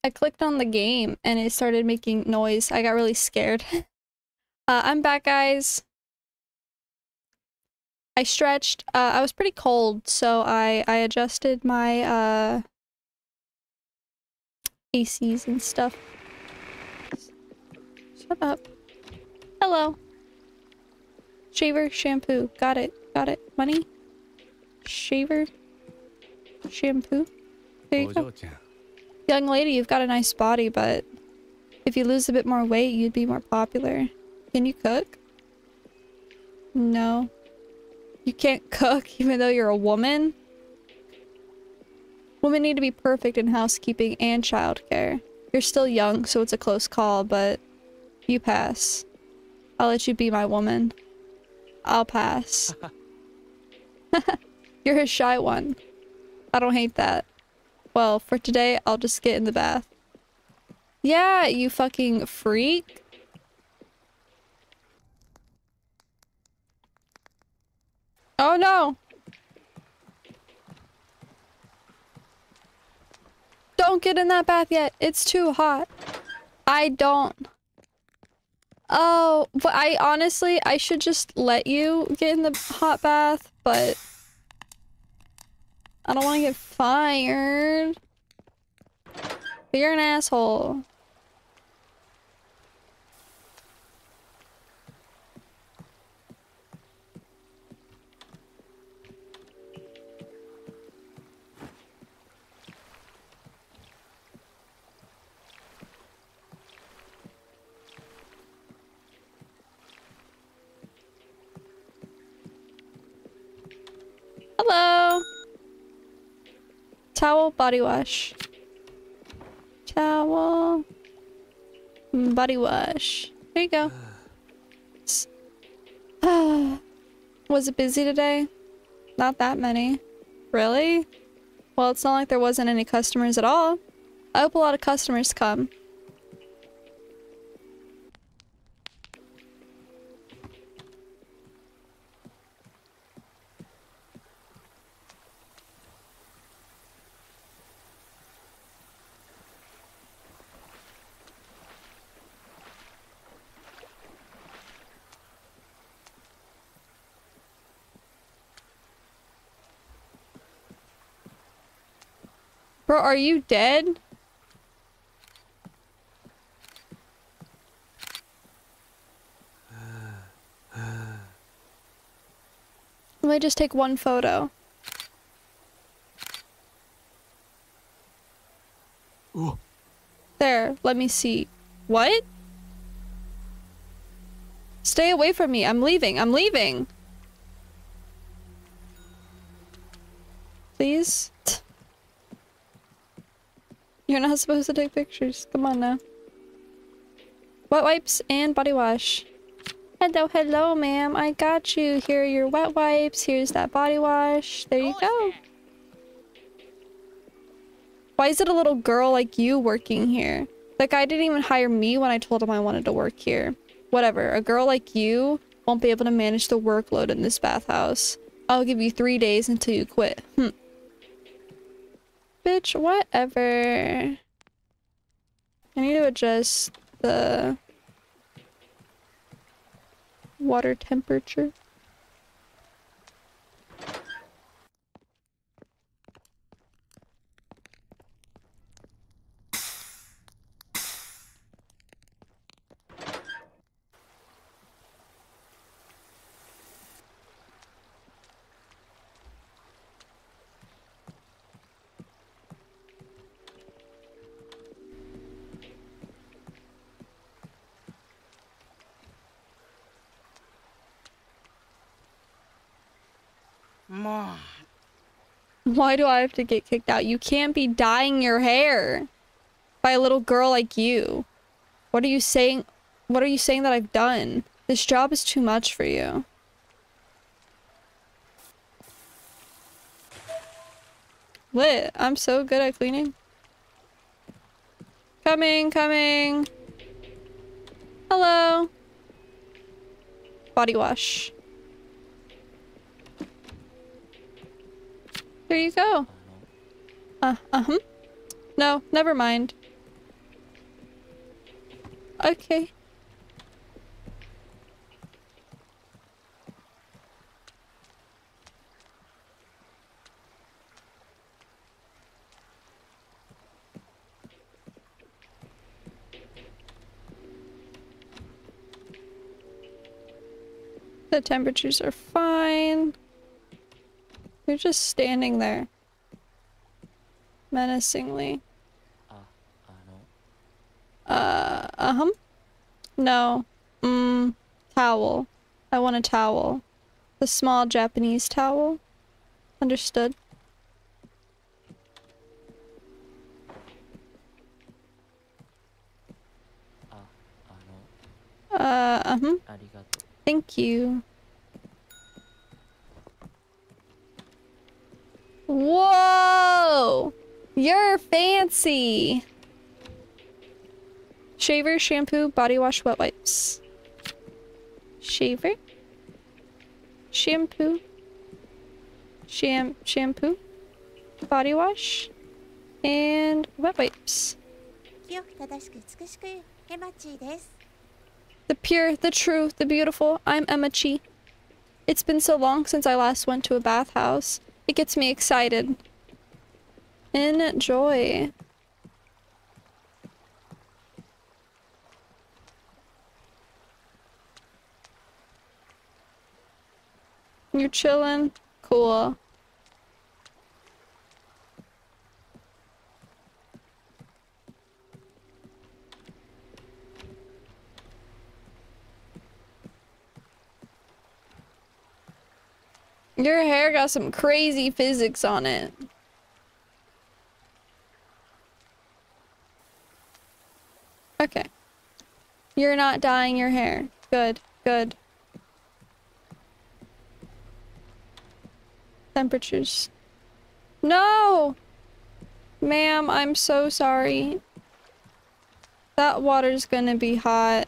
I clicked on the game and it started making noise. I got really scared. uh, I'm back, guys. I stretched. Uh, I was pretty cold, so I, I adjusted my uh, ACs and stuff. Shut up. Hello. Shaver, shampoo. Got it. Got it. Money? Shaver? shampoo. There you go. Young lady, you've got a nice body, but if you lose a bit more weight, you'd be more popular. Can you cook? No. You can't cook even though you're a woman? Women need to be perfect in housekeeping and childcare. You're still young, so it's a close call, but you pass. I'll let you be my woman. I'll pass. you're a shy one. I don't hate that. Well, for today, I'll just get in the bath. Yeah, you fucking freak. Oh no! Don't get in that bath yet. It's too hot. I don't. Oh, but I honestly, I should just let you get in the hot bath, but I don't want to get fired. But you're an asshole. Hello. Towel, body wash. Towel. mm, Body wash. There you go. Was it busy today? Not that many. Really? Well, it's not like there wasn't any customers at all. I hope a lot of customers come. Bro, are you dead? Let me just take one photo. There, let me see. What? Stay away from me. I'm leaving. I'm leaving. Please? You're not supposed to take pictures. Come on now. Wet wipes and body wash. Hello, hello, ma'am. I got you. Here are your wet wipes. Here's that body wash. There you go. Why is it a little girl like you working here? That guy didn't even hire me when I told him I wanted to work here. Whatever. A girl like you won't be able to manage the workload in this bathhouse. I'll give you three days until you quit. Hm. Bitch, whatever. I need to adjust the water temperature. Why do I have to get kicked out? You can't be dyeing your hair by a little girl like you. What are you saying? What are you saying that I've done? This job is too much for you. Lit. I'm so good at cleaning. Coming, coming. Hello. Body wash. There you go. Uh, uh-huh. No, never mind. Okay. The temperatures are fine. You're just standing there. Menacingly. Uh, uh-huh. No. Mmm, towel. I want a towel. The small Japanese towel. Understood. Uh, uh-huh. Thank you. Whoa! You're fancy! Shaver, shampoo, body wash, wet wipes. Shaver. Shampoo. Sham shampoo. Body wash. And wet wipes. The pure, the true, the beautiful. I'm Emma Chi. It's been so long since I last went to a bathhouse. It gets me excited. Enjoy. You're chilling? Cool. Your hair got some crazy physics on it. Okay. You're not dyeing your hair. Good, good. Temperatures. No! Ma'am, I'm so sorry. That water's gonna be hot.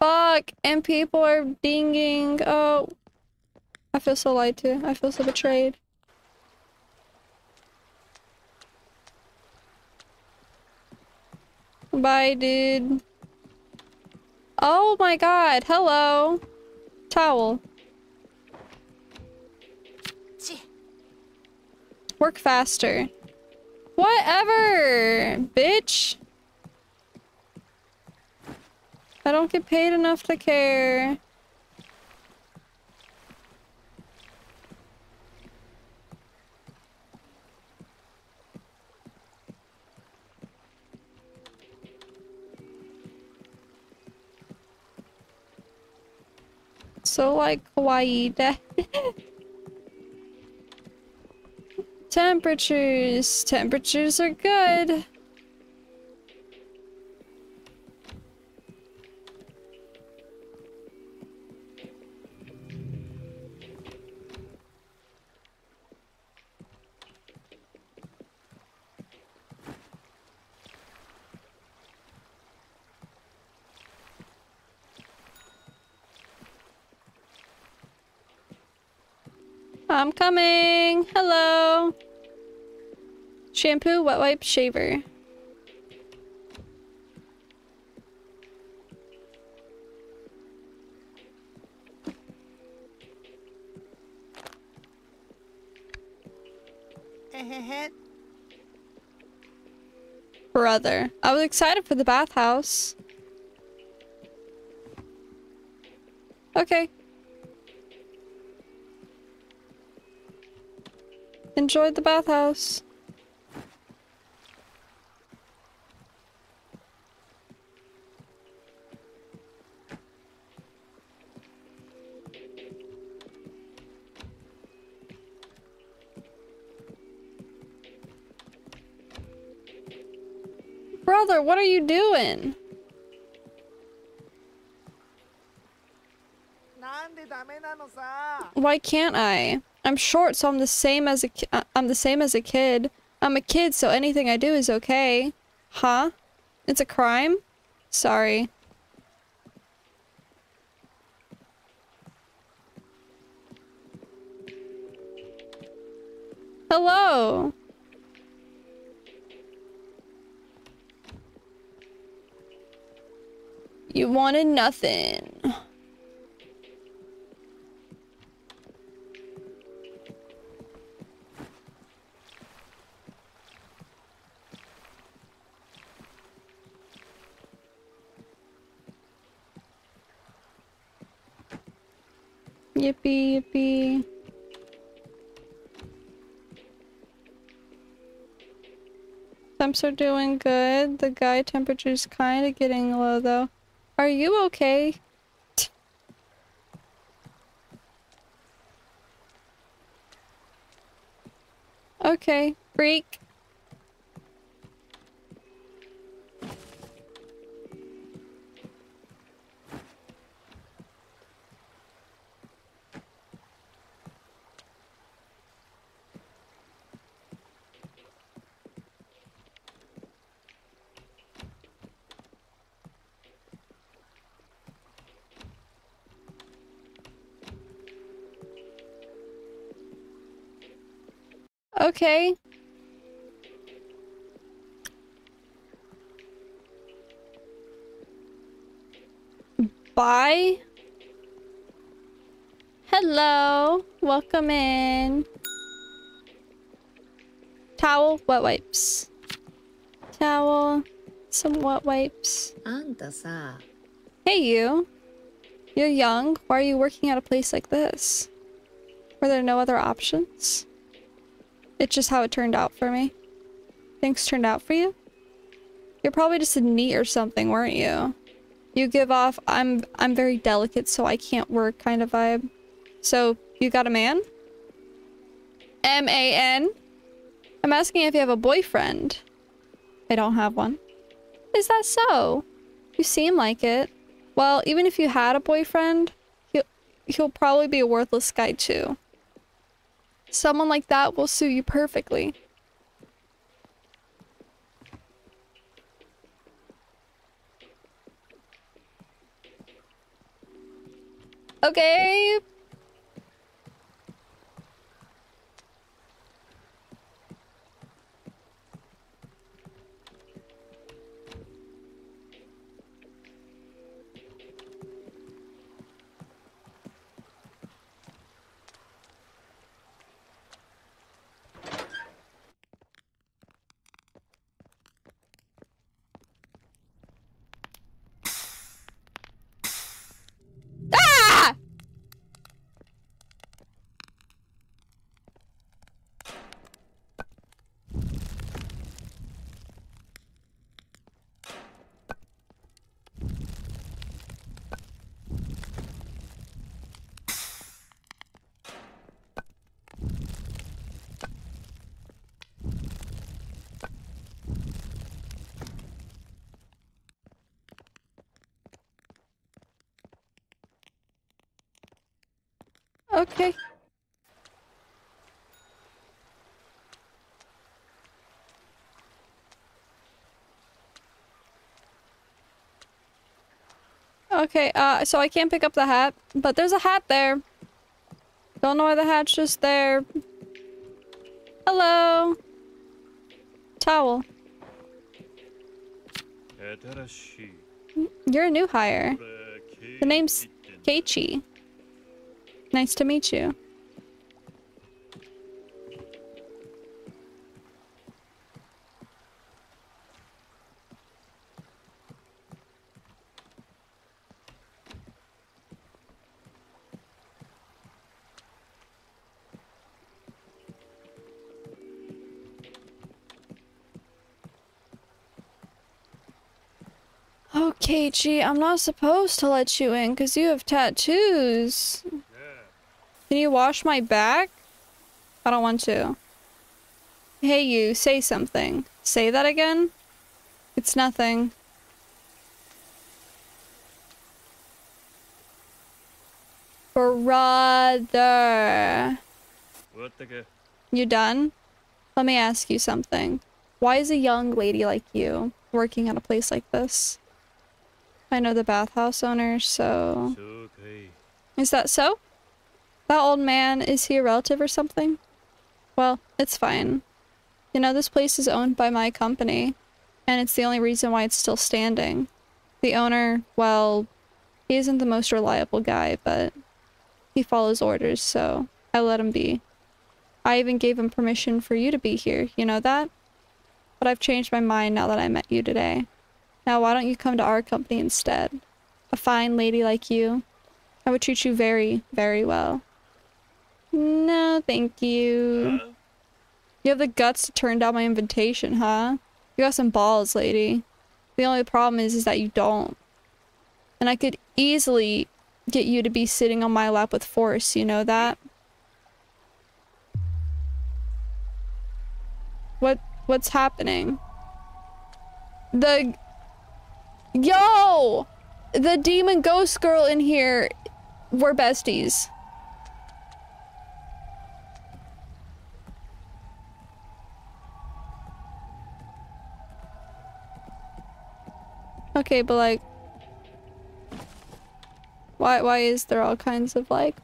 Fuck! And people are dinging. Oh. I feel so lied to. I feel so betrayed. Bye, dude. Oh my god, hello. Towel. Work faster. Whatever, bitch. I don't get paid enough to care. So like kawaii. Temperatures. Temperatures are good. I'm coming. Hello. Shampoo, wet wipe, shaver. Brother. I was excited for the bathhouse. Okay. enjoyed the bathhouse. Brother, what are you doing? Why can't I? I'm short, so I'm the same as a uh, I'm the same as a kid. I'm a kid, so anything I do is okay. Huh? It's a crime? Sorry. Hello. You wanted nothing. Temps are doing good. The guy temperature's kind of getting low though. Are you okay? Okay, freak. Okay. Bye. Hello. Welcome in. Towel, wet wipes. Towel, some wet wipes. Hey, you. You're young. Why are you working at a place like this? Were there no other options? It's just how it turned out for me. Things turned out for you? You're probably just a NEET or something, weren't you? You give off I'm I'm very delicate so I can't work kind of vibe. So, you got a man? M A N? I'm asking if you have a boyfriend. I don't have one. Is that so? You seem like it. Well, even if you had a boyfriend, he'll, he'll probably be a worthless guy too. Someone like that will suit you perfectly. Okay. Ah! okay? Okay, uh, so I can't pick up the hat, but there's a hat there. Don't know why the hat's just there. Hello. Towel. You're a new hire. The name's Keiichi. Nice to meet you. Oh, Keiichi, I'm not supposed to let you in because you have tattoos. Can you wash my back? I don't want to. Hey you, say something. Say that again? It's nothing. Brother. You done? Let me ask you something. Why is a young lady like you working at a place like this? I know the bathhouse owner, so... Is that so? That old man, is he a relative or something? Well, it's fine. You know, this place is owned by my company, and it's the only reason why it's still standing. The owner, well, he isn't the most reliable guy, but he follows orders, so I let him be. I even gave him permission for you to be here, you know that? But I've changed my mind now that I met you today. Now why don't you come to our company instead? A fine lady like you. I would treat you very, very well. No, thank you. You have the guts to turn down my invitation, huh? You got some balls, lady. The only problem is, is that you don't. And I could easily get you to be sitting on my lap with force, you know that? What what's happening? The Yo! The demon ghost girl in here we're besties. Okay, but like why why is there all kinds of like.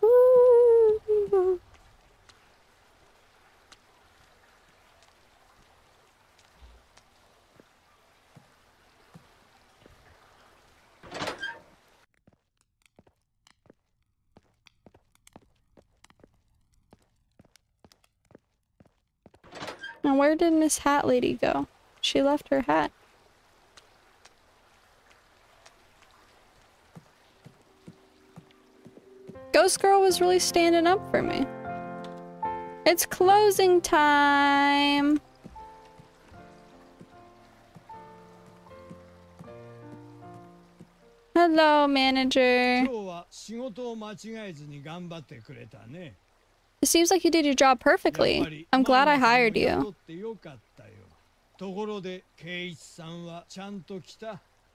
Now where did Miss Hat Lady go? She left her hat. Ghost Girl was really standing up for me. It's closing time. Hello, manager. It seems like you did your job perfectly. I'm glad I hired you.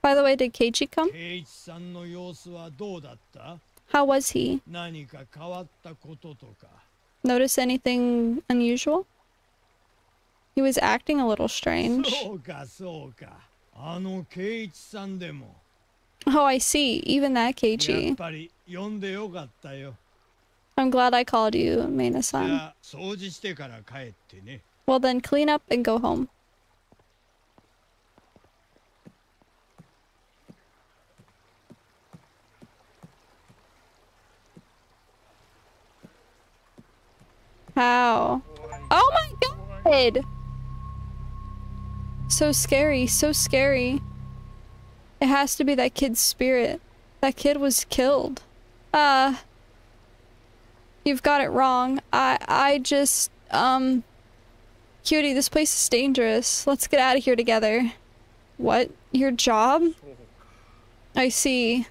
By the way, did Keiichi come? How was he? Notice anything unusual? He was acting a little strange. Oh, I see. Even that Keiichi. I'm glad I called you, Mina-san. Well then, clean up and go home. How? Oh my god! So scary, so scary. It has to be that kid's spirit. That kid was killed. Uh, you've got it wrong. I, I just, um, Cutie, this place is dangerous. Let's get out of here together. What? Your job? I see.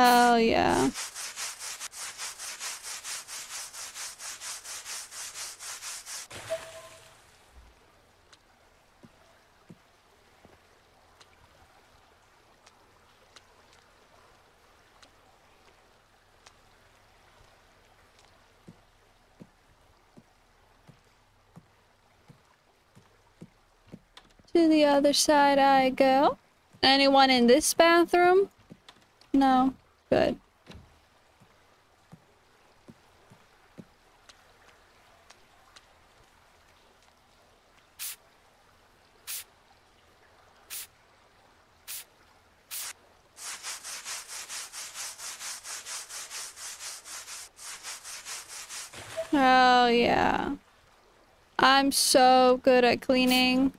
Hell yeah. To the other side I go. Anyone in this bathroom? No. Good. Oh yeah. I'm so good at cleaning.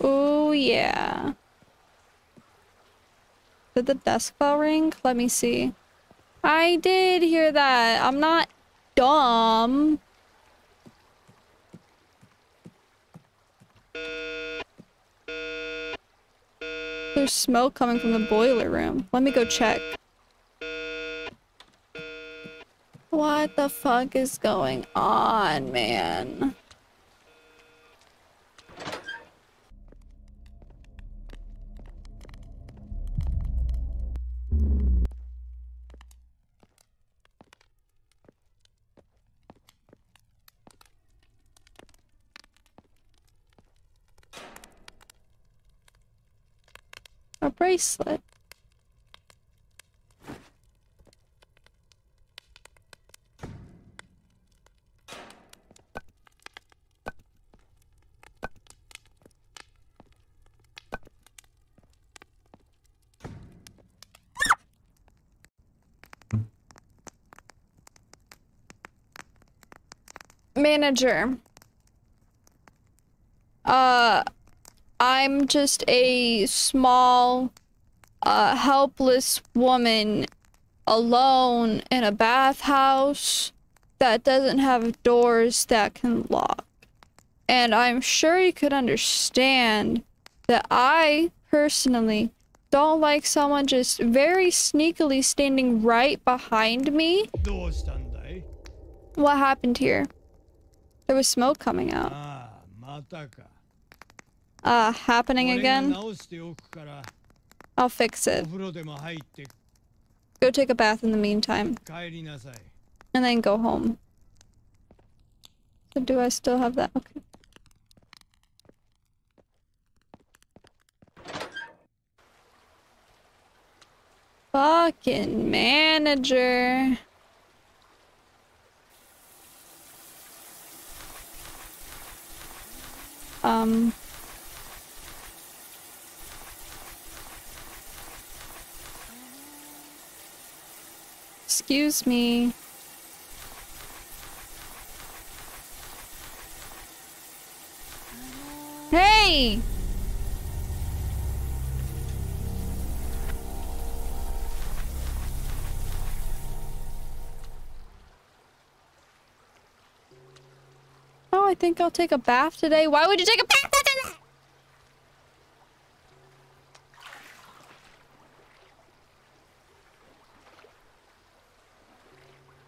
Oh yeah. Did the desk bell ring? Let me see. I did hear that. I'm not dumb. There's smoke coming from the boiler room. Let me go check. What the fuck is going on, man? A bracelet. Manager. Uh, I'm just a small, uh, helpless woman alone in a bathhouse that doesn't have doors that can lock. And I'm sure you could understand that I personally don't like someone just very sneakily standing right behind me. What happened here? There was smoke coming out. Ah, uh, happening again, I'll fix it. Go take a bath in the meantime. And then go home. So do I still have that? Okay. Fucking manager. Um... Excuse me. Hey! Oh, I think I'll take a bath today. Why would you take a bath today?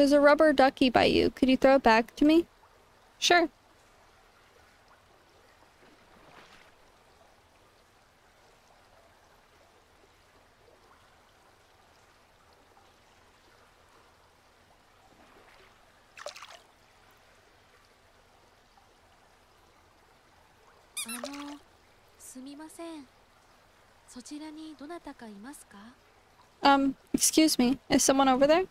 There's a rubber ducky by you. Could you throw it back to me? Sure. Um, excuse me, is someone over there?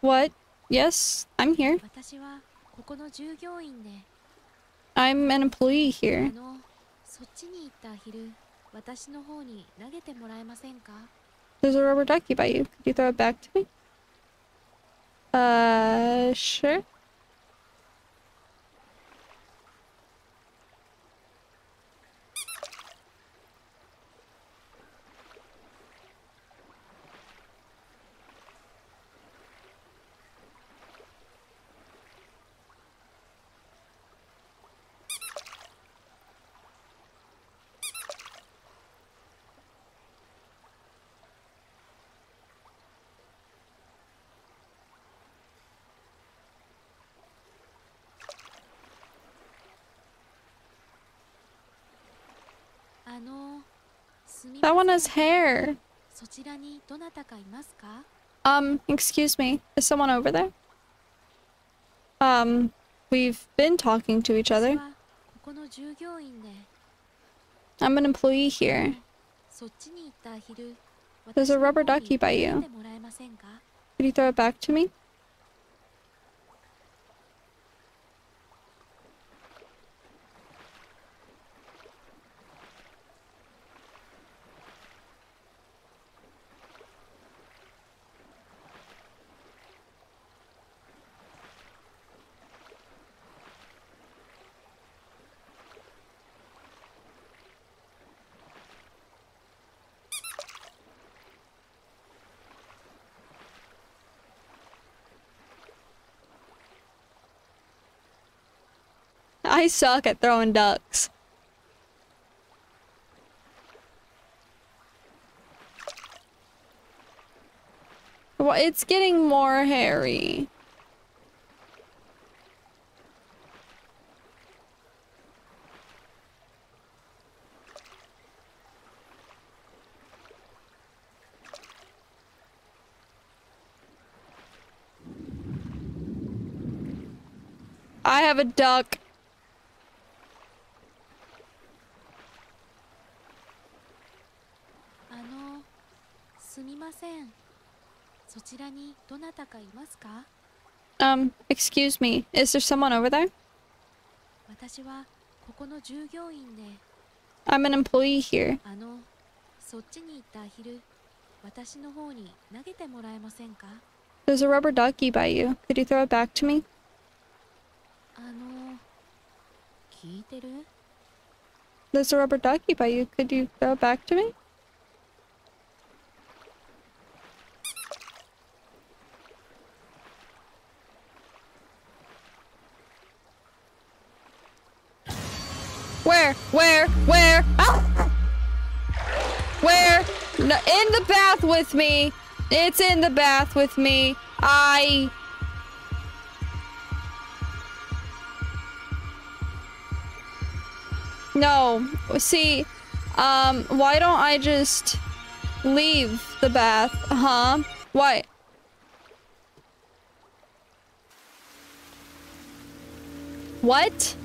What? Yes, I'm here. I'm an employee here. There's a rubber ducky by you. Could you throw it back to me? Uh, sure. That one has hair. Um, excuse me. Is someone over there? Um, we've been talking to each other. I'm an employee here. There's a rubber ducky by you. Could you throw it back to me? I suck at throwing ducks. Well, it's getting more hairy. I have a duck. あのすみませんそちらにどなたかいますか Um, excuse me. Is there someone over there? 私はここの従業員で I'm an employee here. あのそっちに行ったアヒル私の方に投げてもらえませんか There's a rubber ducky by you. Could you throw it back to me? あの聞いてる There's a rubber ducky by you. Could you throw it back to me? Where? Where? Where? Ah! Where? No, in the bath with me. It's in the bath with me. I. No. See, um, why don't I just leave the bath? Huh? Why? What?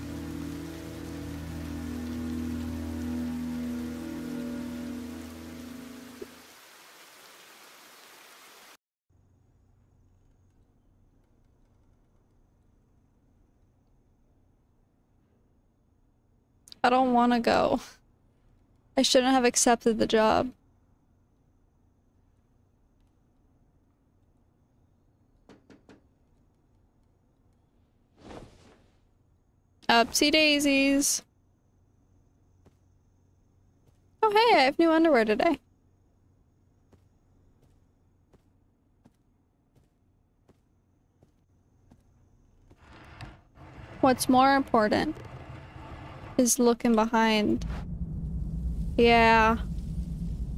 I don't want to go. I shouldn't have accepted the job. Upsy daisies. Oh hey, I have new underwear today. What's more important is looking behind. Yeah.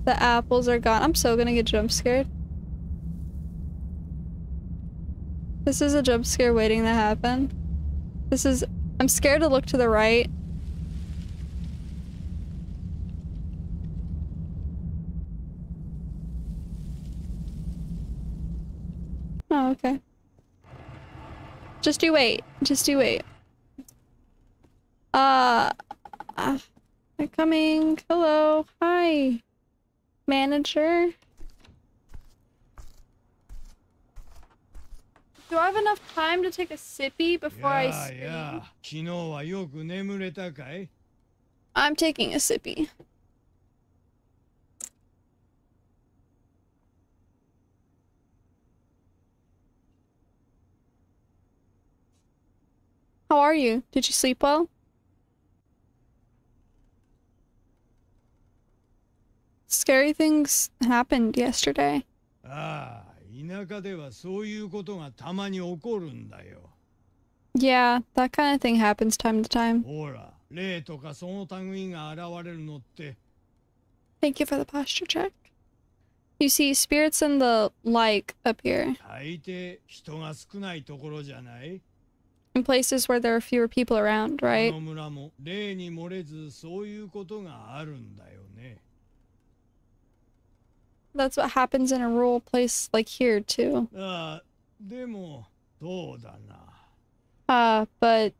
The apples are gone. I'm so gonna get jump scared. This is a jump scare waiting to happen. This is- I'm scared to look to the right. Oh, okay. Just you wait. Just you wait. Uh, uh, they're coming. Hello. Hi. Manager. Do I have enough time to take a sippy い before I やいや scream? 昨日はよく眠れたかい I'm taking a sippy. How are you? Did you sleep well? Scary things happened yesterday. ああ田舎ではそういうことがたまに起こるんだよ Yeah, that kind of thing happens time to time. ほら霊とかその類が現れるのって Thank you for the posture check. You see spirits in the like up here. 大抵人が少ないところじゃない In places where there are fewer people around, こ right? That's what happens in a rural place like here too. ああでもそうだな Uh, but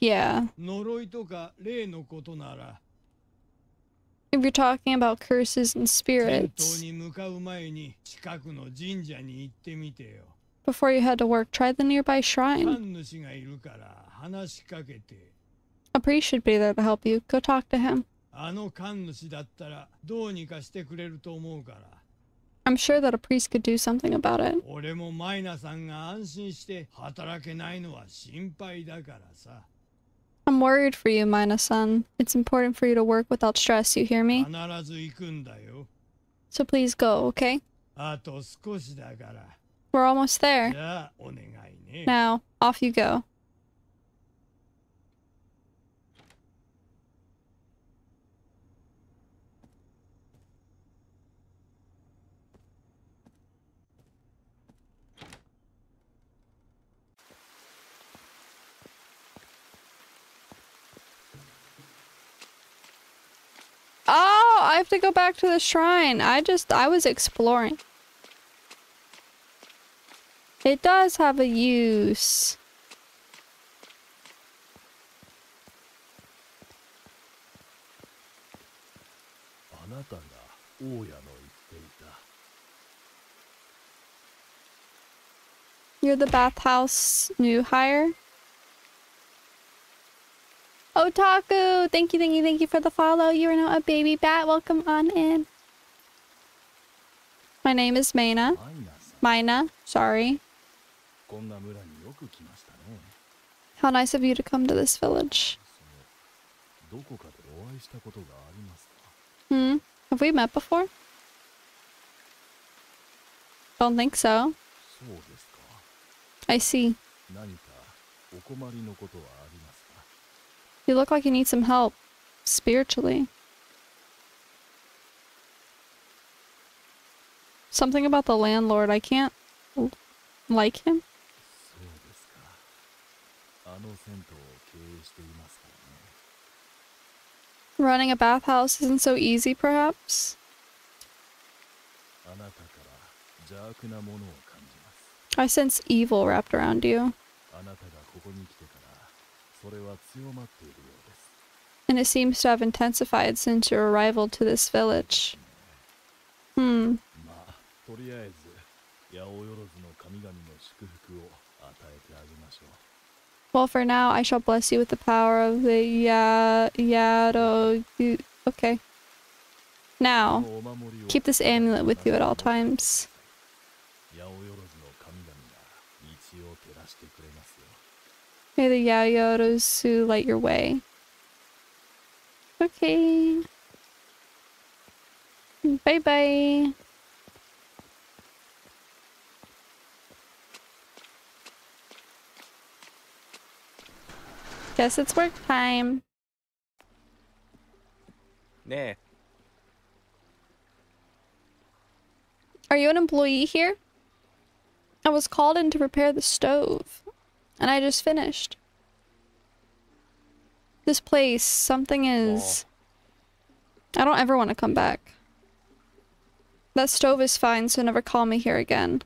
yeah. 呪いとか霊のことなら If you're talking about curses and 戦闘 spirits, に向かう前に近くの神社に行ってみてよ before you head to work, try the nearby shrine. 神主がいるから話しかけて A priest should be there to help you. Go talk to him. あの神主だったらどうにかしてくれると思うから I'm sure that a priest could do something about it. I'm worried for you, Mina-san. It's important for you to work without stress, you hear me? So please go, okay? We're almost there. Now, off you go. Oh, I have to go back to the shrine. I just, I was exploring. It does have a use. You're the bathhouse new hire? Otaku, thank you, thank you, thank you for the follow. You are now a baby bat. Welcome on in. My name is Mina. Mina, sorry. How nice of you to come to this village. Hmm? Have we met before? Don't think so. I see. You look like you need some help spiritually. Something about the landlord. I can't like him. Running a bathhouse isn't so easy, perhaps? I sense evil wrapped around you. And it seems to have intensified since your arrival to this village. Hmm. Well, for now, I shall bless you with the power of the Yado. Yaro. Okay. Now, keep this amulet with you at all times. May the Yayorusu light your way. Okay. Bye bye. Guess it's work time. ね Are you an employee here? I was called in to repair the stove, and I just finished. This place, something is. I don't ever want to come back. That stove is fine, so never call me here again.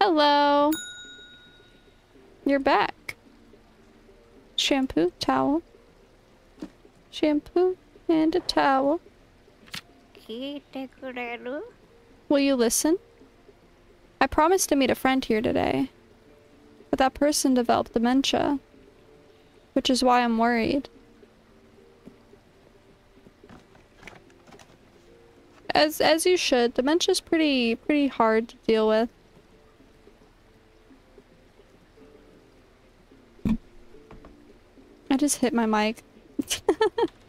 Hello. You're back. Shampoo, towel. Shampoo and a towel. Will you listen? I promised to meet a friend here today. But that person developed dementia. Which is why I'm worried. As as you should. Dementia's pretty pretty hard to deal with. I just hit my mic.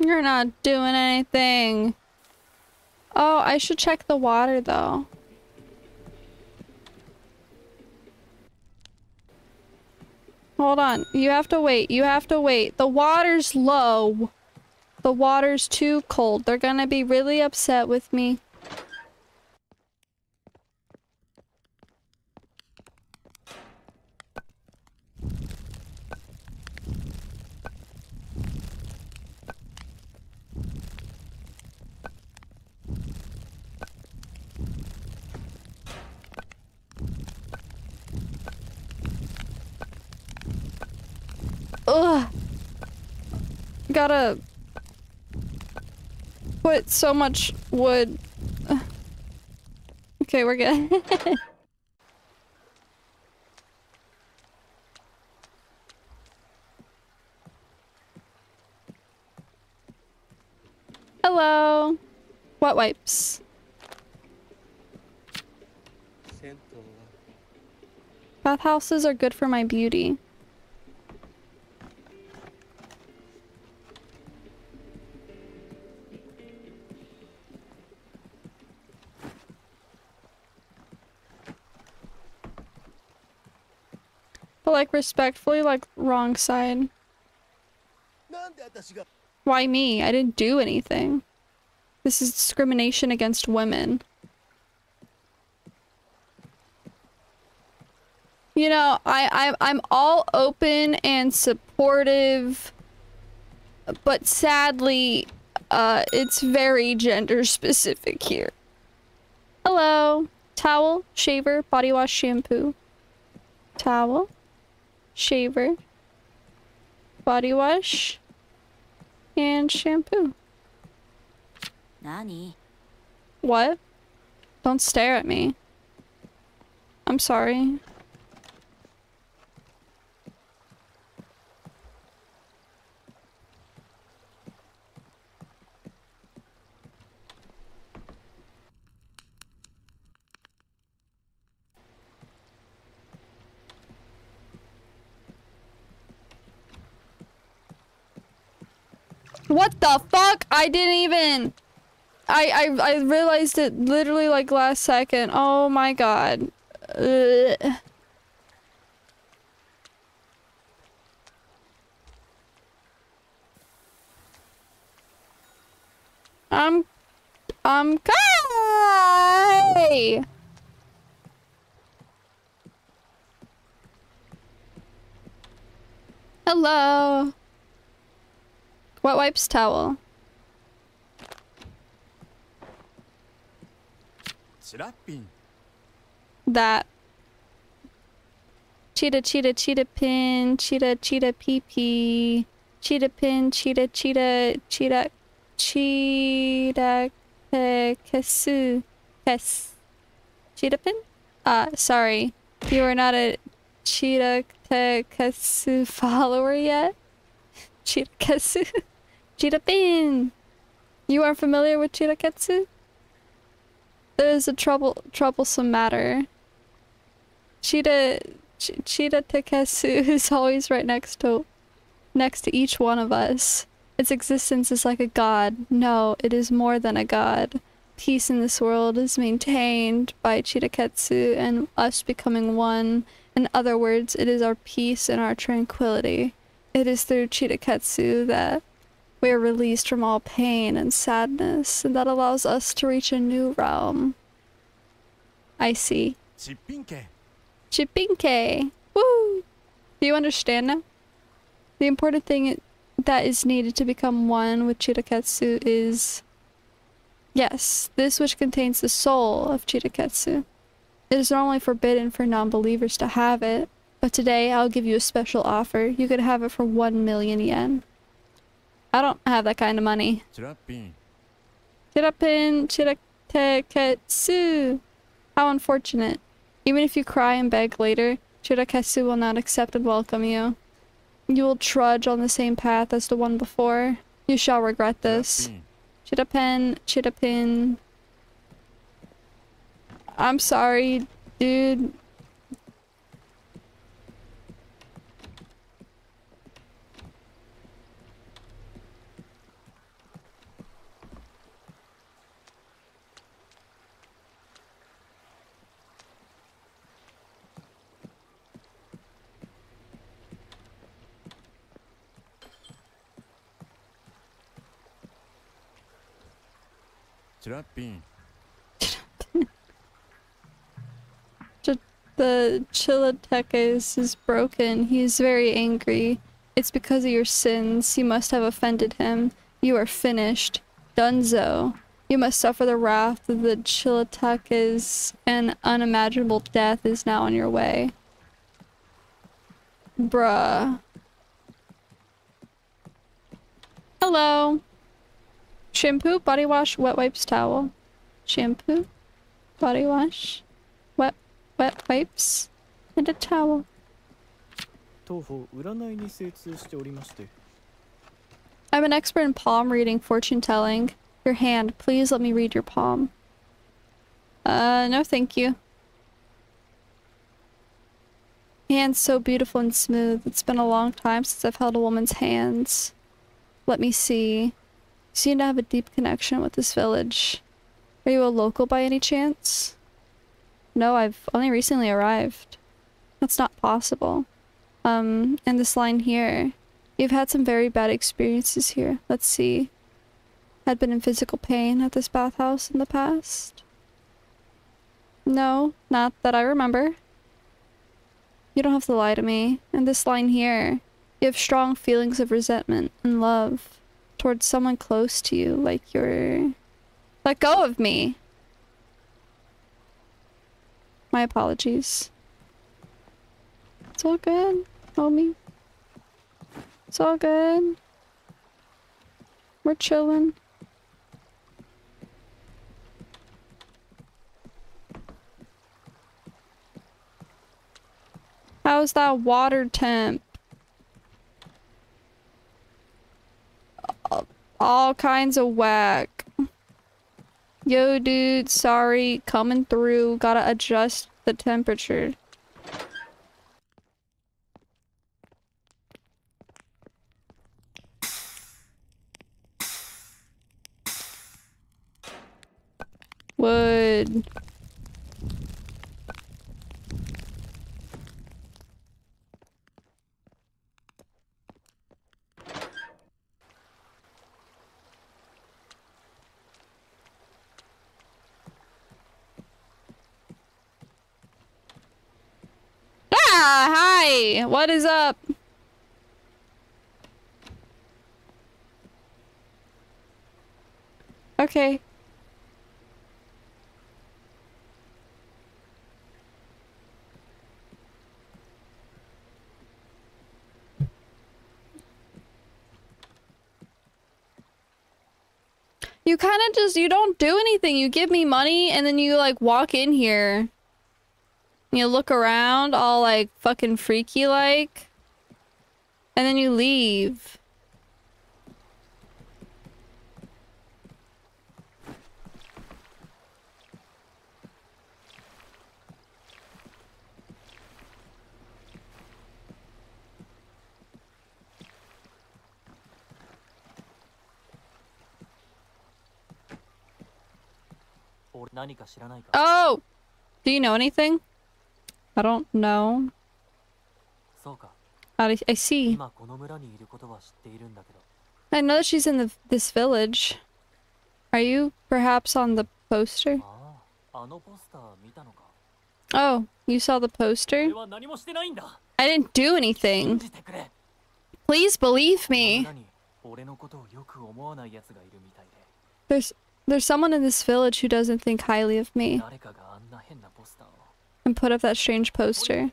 You're not doing anything. Oh, I should check the water though. Hold on. You have to wait. You have to wait. The water's low. The water's too cold. They're gonna be really upset with me. Ugh. Gotta put so much wood. Okay, we're good. Hello. What wipes? Bathhouses are good for my beauty. But like respectfully, like wrong side. Why me? I didn't do anything. This is discrimination against women. You know, I, I I'm all open and supportive, but sadly, uh, it's very gender specific here. Hello. Towel, shaver, body wash, shampoo. Towel shaver, body wash, and shampoo. 何 What? Don't stare at me. I'm sorry. What the fuck? I didn't even... I, I, I realized it literally like last second. Oh my god. Ugh. I'm... I'm... Kai! Hello. Wet wipes towel. That. Cheetah, cheetah, cheetah pin, cheetah, cheetah pee pee, cheetah pin, cheetah, cheetah, cheetah, cheetah, kesu, kes. Cheetah pin? Uh, sorry. You are not a cheetah kesu follower yet? Cheetah kesu cheetah pin you aren't familiar with cheetah ketsu there is a trouble troublesome matter. Cheetah Ch is always right next to next to each one of us. Its existence is like a god. No, it is more than a god. Peace in this world is maintained by Chitaketsu and us becoming one. In other words, it is our peace and our tranquility. It is through Chitaketsu that we are released from all pain and sadness, and that allows us to reach a new realm. I see. Chipinke. Chipinke. Woo! Do you understand now? The important thing that is needed to become one with Chitaketsu is... Yes, this which contains the soul of Chitaketsu. It is normally forbidden for non-believers to have it, but today I'll give you a special offer. You could have it for 1 million yen. I don't have that kind of money. Chirapin. Chirapin Chirateketsu. How unfortunate. Even if you cry and beg later, Chiraketsu will not accept and welcome you. You will trudge on the same path as the one before. You shall regret this. Chirapin Chirapin. I'm sorry, dude. The Chilatekes is broken. He is very angry. It's because of your sins. You must have offended him. You are finished. Dunzo. You must suffer the wrath of the Chilatekes, and unimaginable death is now on your way. Bruh. Hello. Shampoo, body wash, wet wipes, towel. Shampoo, body wash, wet wet wipes, and a towel. 当方占いに精通しておりまして I'm an expert in palm reading, fortune telling. Your hand, please let me read your palm. Uh, no thank you. Hands so beautiful and smooth. It's been a long time since I've held a woman's hands. Let me see. Seem to have a deep connection with this village. Are you a local by any chance? No, I've only recently arrived. That's not possible. Um, and this line here. You've had some very bad experiences here. Let's see. Had been in physical pain at this bathhouse in the past? No, not that I remember. You don't have to lie to me. And this line here. You have strong feelings of resentment and love towards someone close to you, like you're... Let go of me! My apologies. It's all good, homie. It's all good. We're chilling. How's that water temp? All kinds of whack. Yo, dude, sorry. Coming through. Gotta adjust the temperature. Wood. Ah, hi. What is up? Okay. You kind of just, you don't do anything. You give me money and then you like walk in here. You look around all like fucking freaky like. And then you leave. Oh! oh! Do you know anything? I don't know. I, I see. I know that she's in the, this village. Are you perhaps on the poster? Oh, you saw the poster? I didn't do anything. Please believe me. There's there's someone in this village who doesn't think highly of me and put up that strange poster.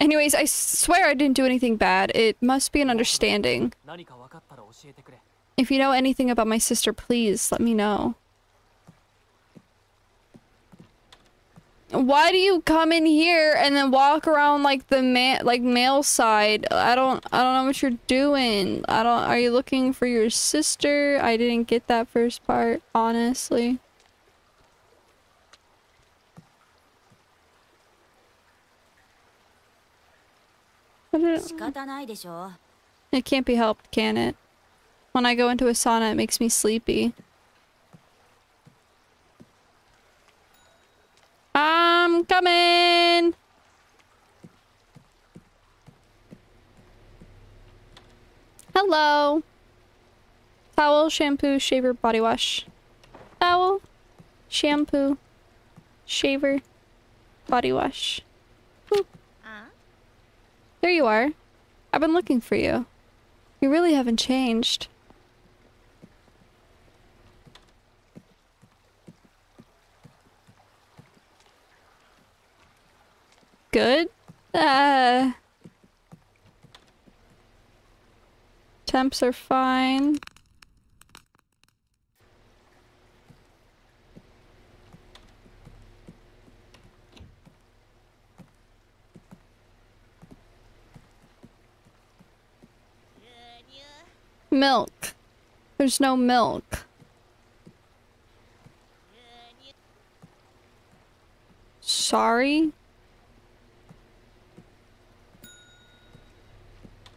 Anyways, I swear I didn't do anything bad. It must be an understanding. If you know anything about my sister, please let me know. Why do you come in here and then walk around like the man like male side? I don't I don't know what you're doing. I don't are you looking for your sister? I didn't get that first part, honestly. It can't be helped, can it? When I go into a sauna, it makes me sleepy. I'm coming! Hello! Towel, shampoo, shaver, body wash. Towel, shampoo, shaver, body wash. There you are. I've been looking for you. You really haven't changed. Good? Uh... Temps are fine. Milk. There's no milk. Sorry?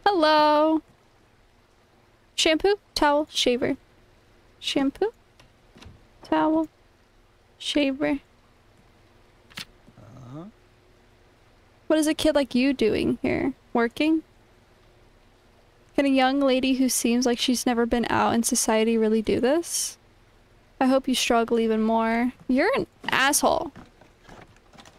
Hello. Shampoo, towel, shaver. Shampoo, towel, shaver. Uh-huh. What is a kid like you doing here? Working? Can a young lady who seems like she's never been out in society really do this? I hope you struggle even more. You're an asshole.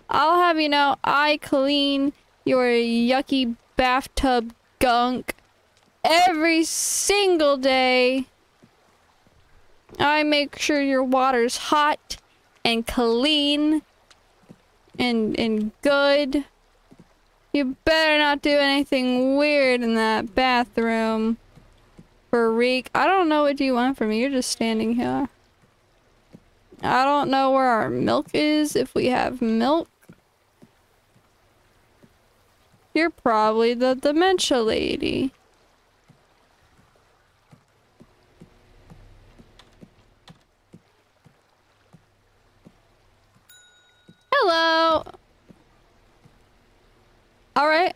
I'll have you know, I clean your yucky bathtub gunk every single day. I make sure your water's hot and clean and and good. You better not do anything weird in that bathroom. Freak. I don't know what you want from me. You're just standing here. I don't know where our milk is, if we have milk. You're probably the dementia lady. Hello. All right.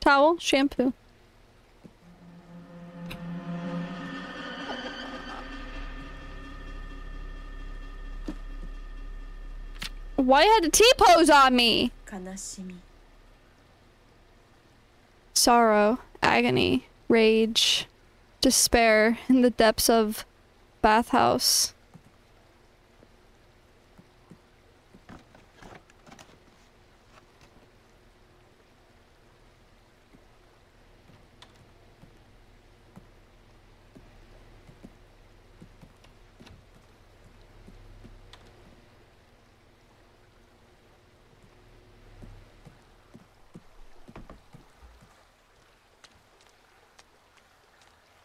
Towel, shampoo. Why had a T-pose on me? Sorrow, agony, rage, despair in the depths of bathhouse.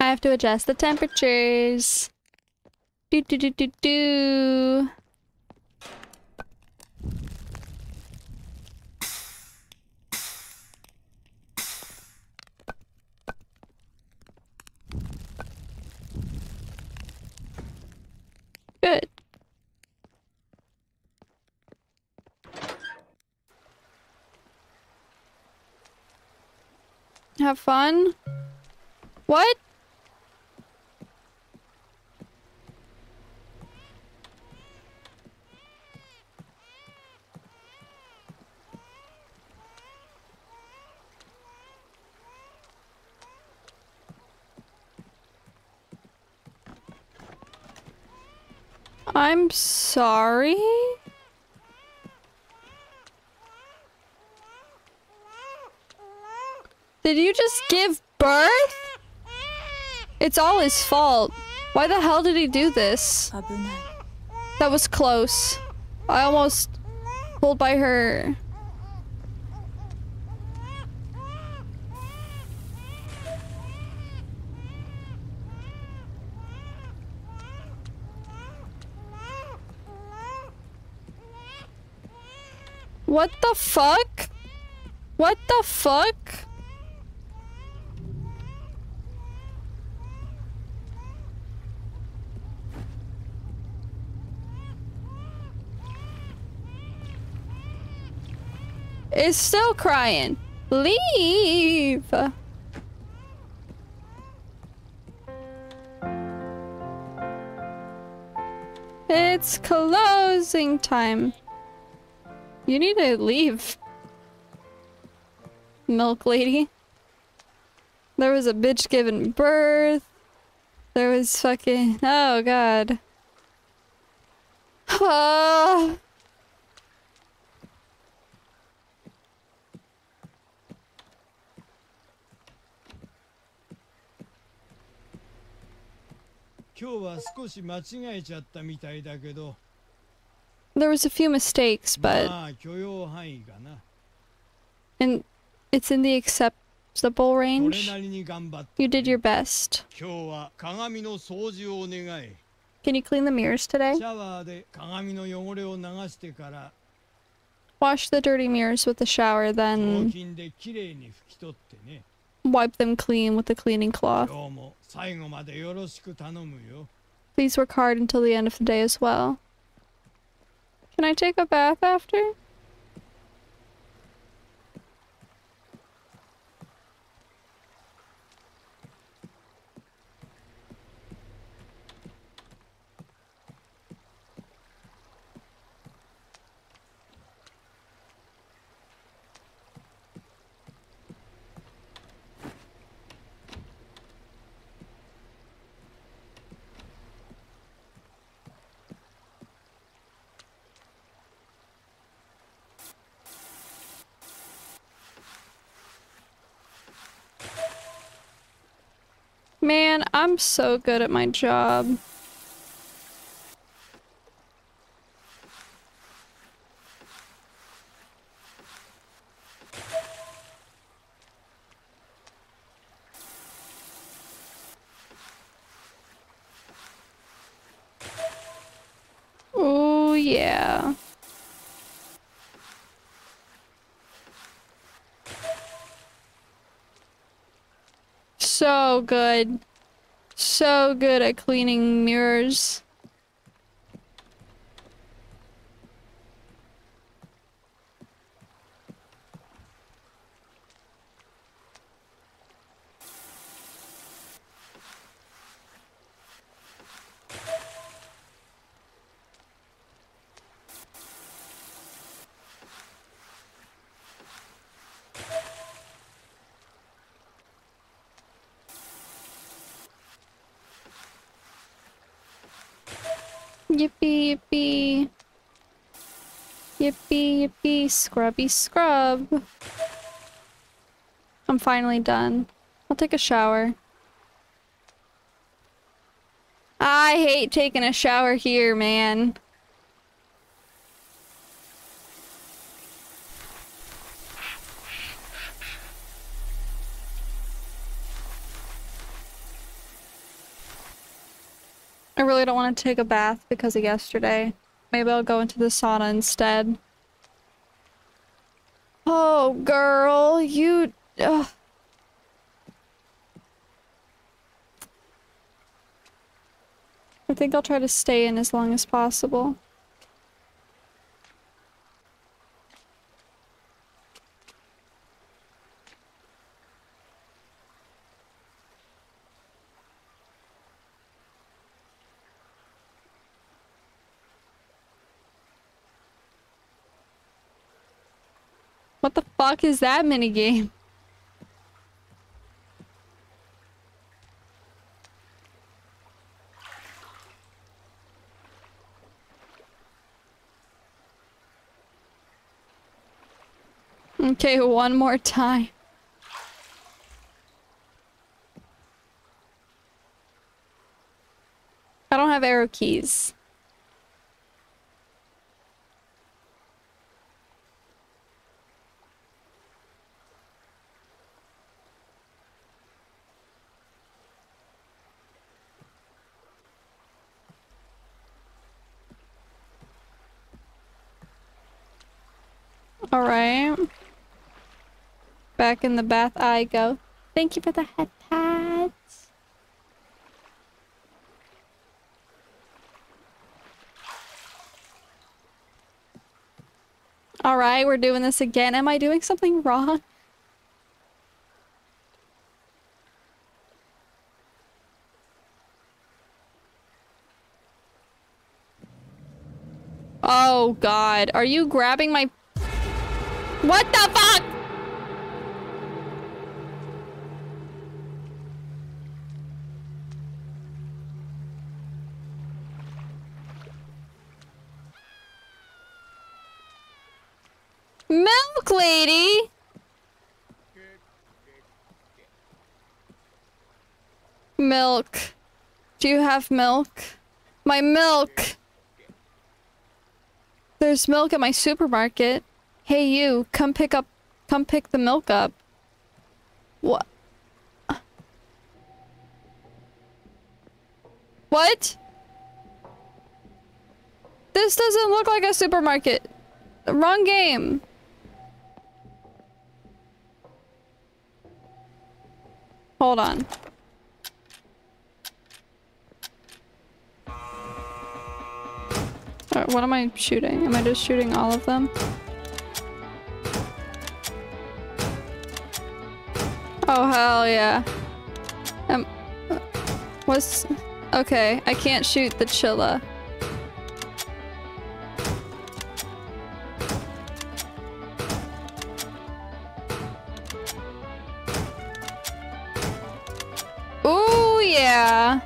I have to adjust the temperatures. Do do do do do. Good. Have fun? What? I'm sorry? Did you just give birth? It's all his fault. Why the hell did he do this? That was close. I almost pulled by her. What the fuck? What the fuck? is still crying. Leave. It's closing time. You need to leave. Milk lady. There was a bitch giving birth. There was fucking... Oh god. Ah. 今日は少し間違えちゃったみたいだけど there was a few mistakes, but and it's in the acceptable range. You did your best. Can you clean the mirrors today? Wash the dirty mirrors with the shower, then wipe them clean with a cleaning cloth. Please work hard until the end of the day as well. Can I take a bath after? Man, I'm so good at my job. Oh, yeah. So good. So good at cleaning mirrors. Yippee, yippee. Yippee, yippee, scrubby scrub. I'm finally done. I'll take a shower. I hate taking a shower here, man. I really don't want to take a bath because of yesterday. Maybe I'll go into the sauna instead. Oh, girl, you... Ugh. I think I'll try to stay in as long as possible. What the fuck is that minigame? Okay, one more time. I don't have arrow keys. Alright. Back in the bath I go. Thank you for the head pads. Alright, we're doing this again. Am I doing something wrong? Oh god, are you grabbing my what the fuck? Milk lady? Milk. Do you have milk? My milk! There's milk at my supermarket. Hey you, come pick up- come pick the milk up. What? What? This doesn't look like a supermarket. Wrong game. Hold on. Uh, what am I shooting? Am I just shooting all of them? Oh, hell yeah. Um, what's... Okay, I can't shoot the Chilla. Ooh, yeah.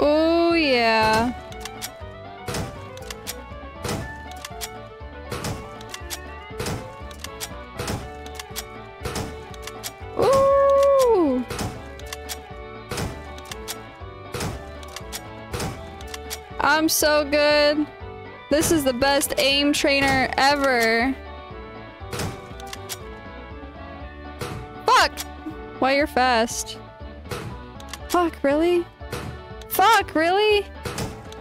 Ooh, yeah. So good. This is the best aim trainer ever. Fuck! Why you're fast? Fuck, really? Fuck, really?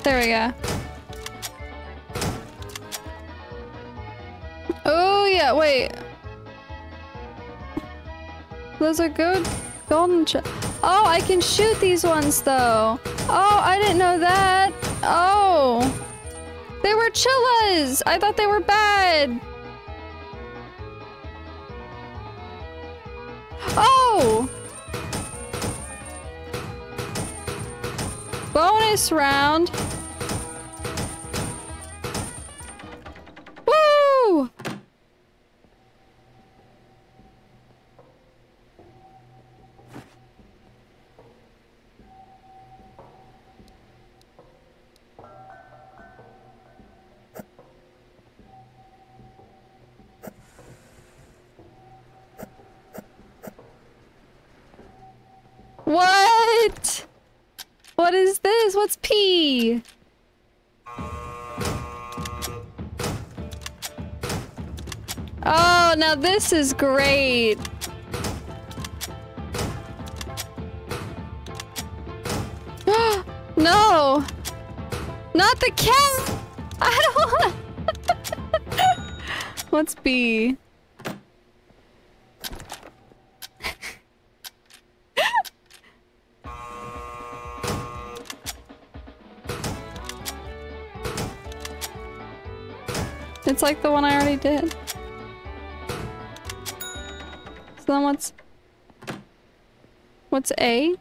There we go. Oh yeah, wait. Those are good golden Oh, I can shoot these ones though. Oh, I didn't know that. Oh. They were chillas! I thought they were bad. Oh! Bonus round. This is great. no! Not the cat! I don't want What's B? It's like the one I already did. So then what's... What's A?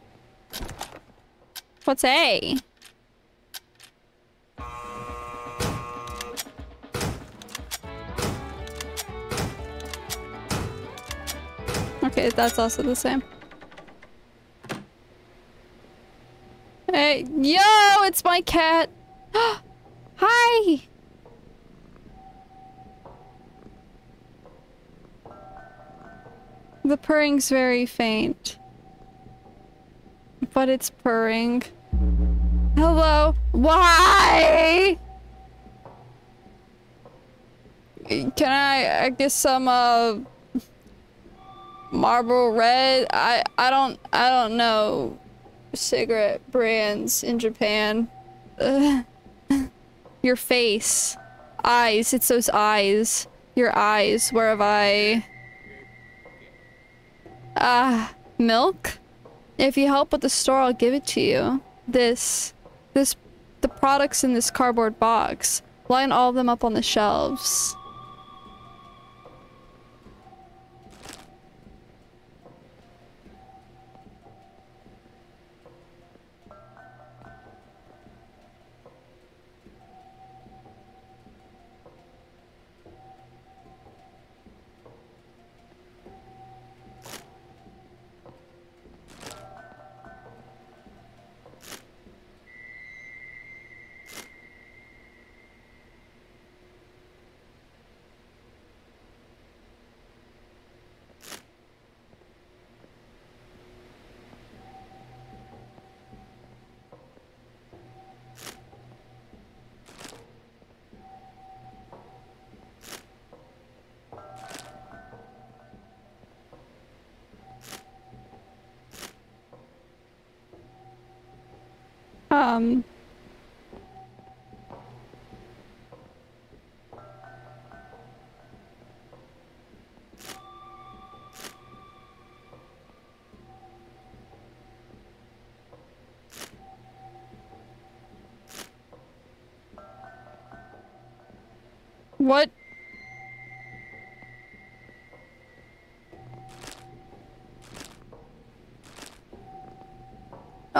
What's A? Okay, that's also the same. Hey, yo, it's my cat. Hi. The purring's very faint. But it's purring. Hello? Why? Can I, I guess some, uh... Marlboro Red? I, I don't, I don't know cigarette brands in Japan. Ugh. Your face. Eyes. It's those eyes. Your eyes. Where have I... Ah, milk? If you help with the store, I'll give it to you. This, this, the products in this cardboard box. Line all of them up on the shelves. Um. What?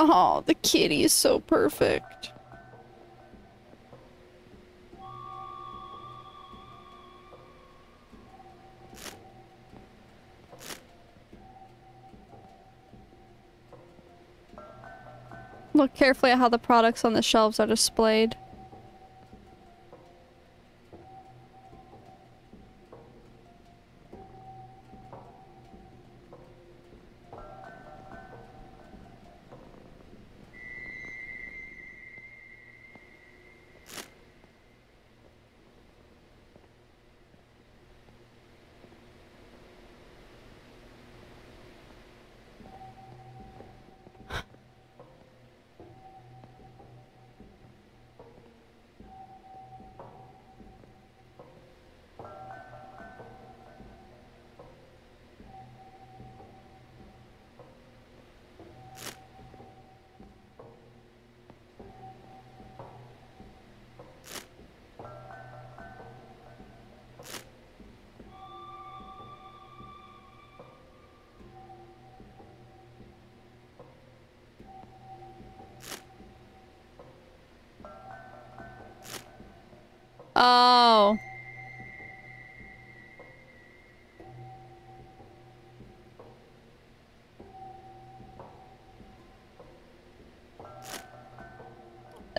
Oh, the kitty is so perfect. Look carefully at how the products on the shelves are displayed.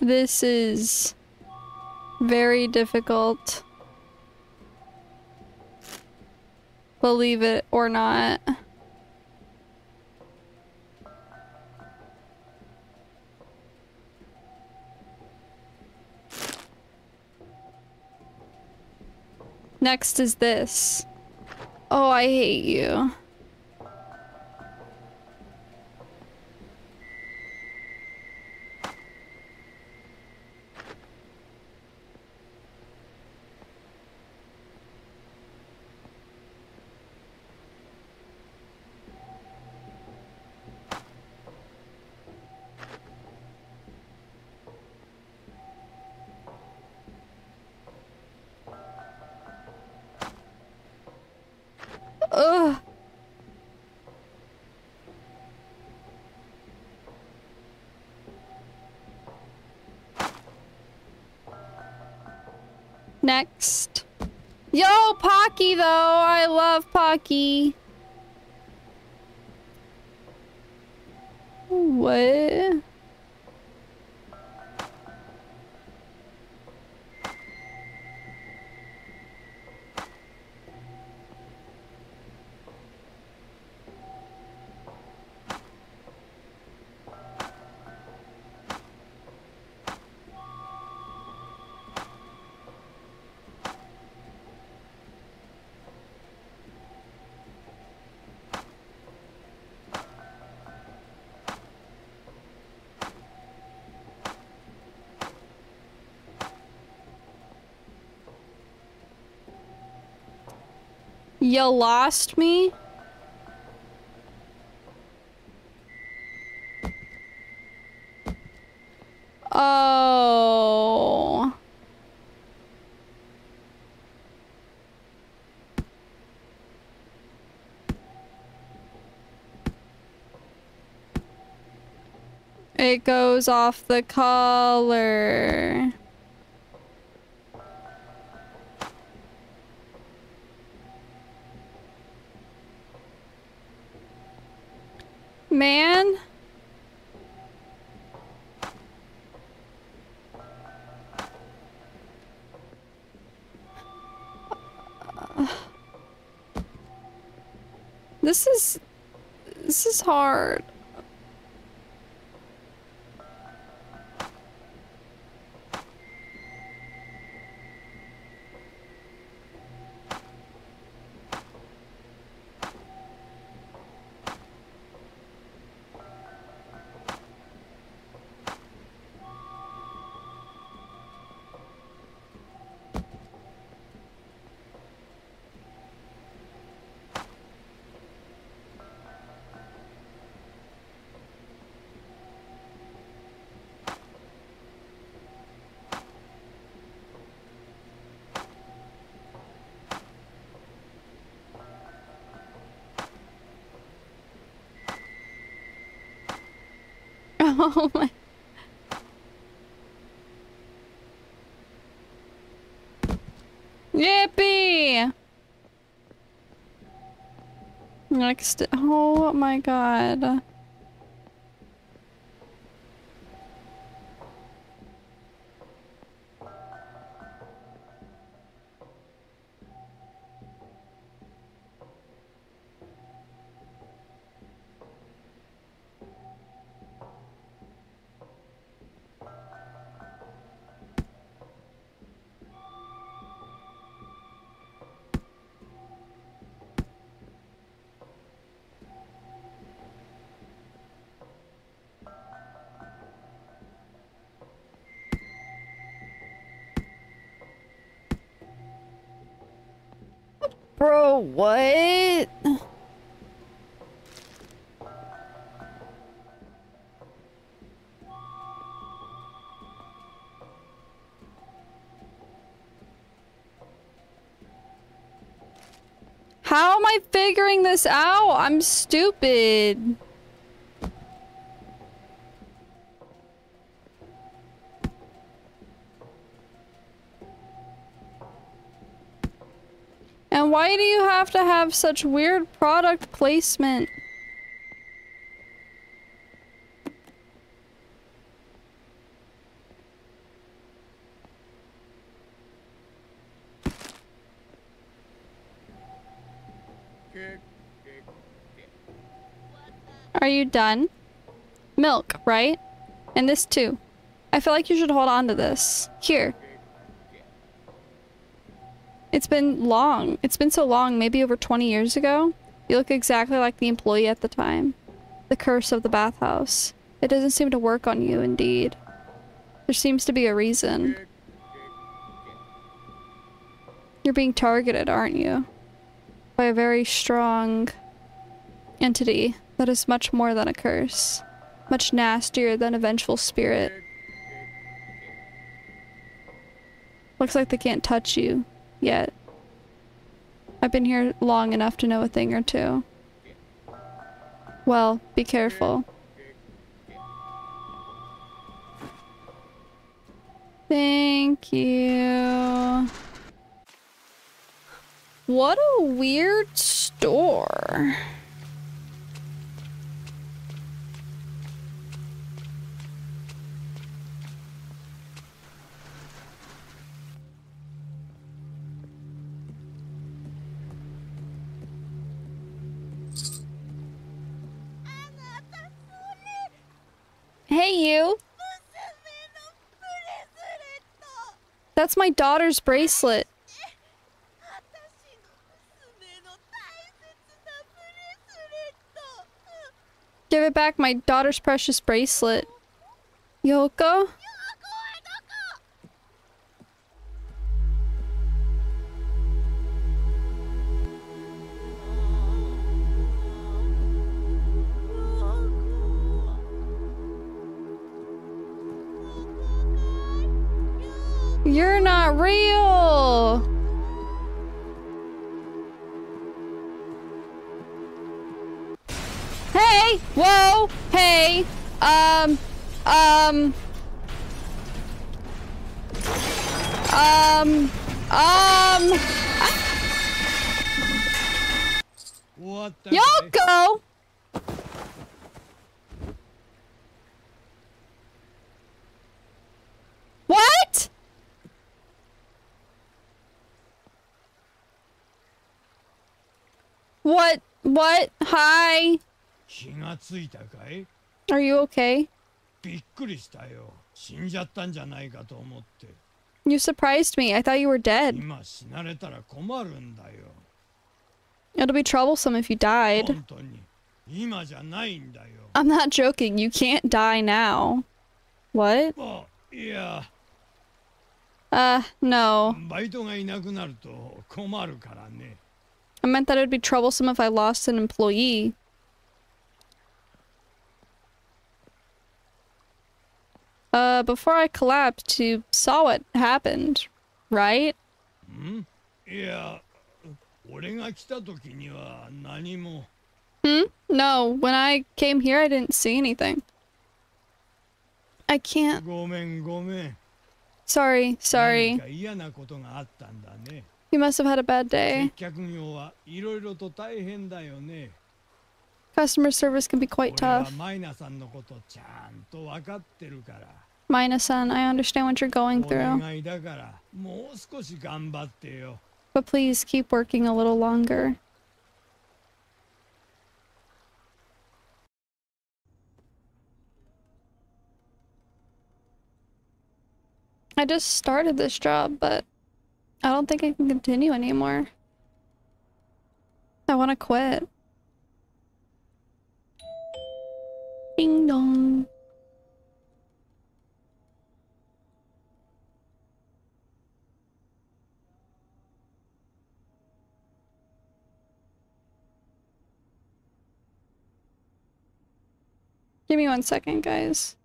This is very difficult. Believe it or not. Next is this. Oh, I hate you. Next. Yo, Pocky, though. I love Pocky. What? You lost me? Oh. It goes off the collar. This is this is hard. My. Yippee! Next. Oh my god. What? How am I figuring this out? I'm stupid. have to have such weird product placement? Are you done? Milk, right? And this too. I feel like you should hold on to this. Here, it's been long. It's been so long, maybe over 20 years ago. You look exactly like the employee at the time. The curse of the bathhouse. It doesn't seem to work on you, indeed. There seems to be a reason. You're being targeted, aren't you? By a very strong entity that is much more than a curse. Much nastier than a vengeful spirit. Looks like they can't touch you yet. I've been here long enough to know a thing or two. Well, be careful. Thank you. What a weird store. Hey, you. That's my daughter's bracelet. Give it back, my daughter's precious bracelet. Yoko? You're not real! Hey! Whoa! Hey! Um... Um... Um... Um... What the Yoko! Heck? What? What? What? Hi? 気がついたかい Are you okay? びっくりしたよ死んじゃったんじゃないかと思って You surprised me. I thought you were dead. 今死なれたら困るんだよ It'll be troublesome if you died. 本当に今じゃないんだよ I'm not joking. You can't die now. What? あいや Uh, no. バイトがいなくなると困るからね I meant that it would be troublesome if I lost an employee. Uh, before I collapsed, you saw what happened, right? Hmm? Yeah. Hmm? No, when I came here, I didn't see anything. I can't. Sorry, sorry. You must have had a bad day. Customer service can be quite tough. Mina-san, I understand what you're going through. But please keep working a little longer. I just started this job, but I don't think I can continue anymore. I want to quit. Ding dong. Give me one second, guys.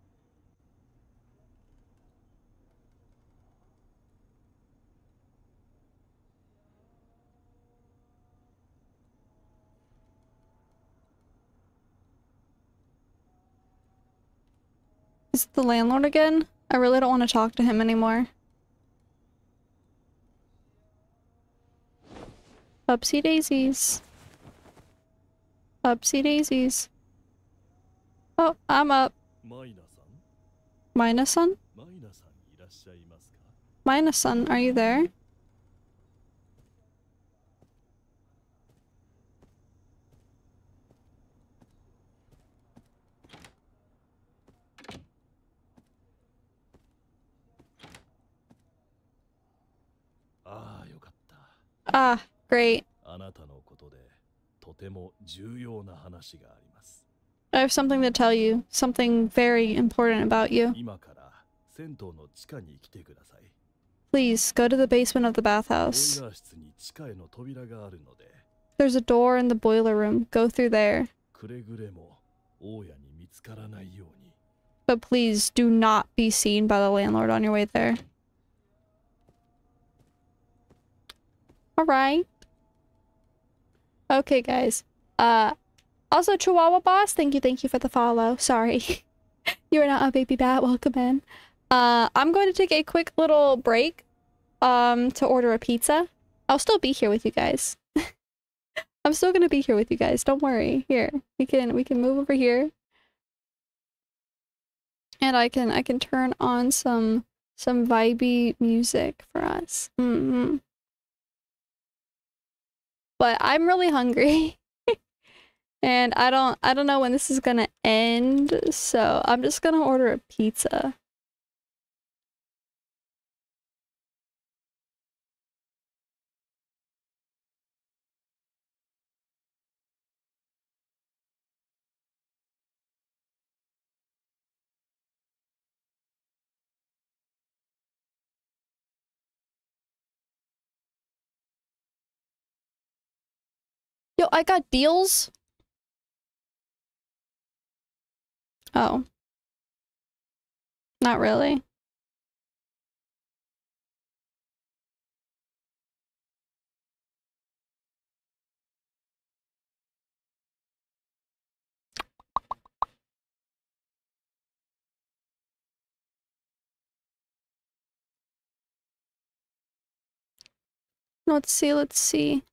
Is it the landlord again? I really don't want to talk to him anymore. Upsy daisies. Upsy daisies. Oh, I'm up. Minasan? Minasan, are you there? Ah, great. I have something to tell you. Something very important about you. Please, go to the basement of the bathhouse. There's a door in the boiler room. Go through there. But please, do not be seen by the landlord on your way there. Alright. Okay, guys. Uh, also, Chihuahua Boss, thank you, thank you for the follow. Sorry. you are not a baby bat. Welcome in. Uh, I'm going to take a quick little break, um, to order a pizza. I'll still be here with you guys. I'm still gonna be here with you guys. Don't worry. Here, we can we can move over here and I can I can turn on some some vibey music for us. hmm But I'm really hungry. and I don't I don't know when this is going to end, so I'm just going to order a pizza. I got deals. Oh. Not really. Let's see, let's see.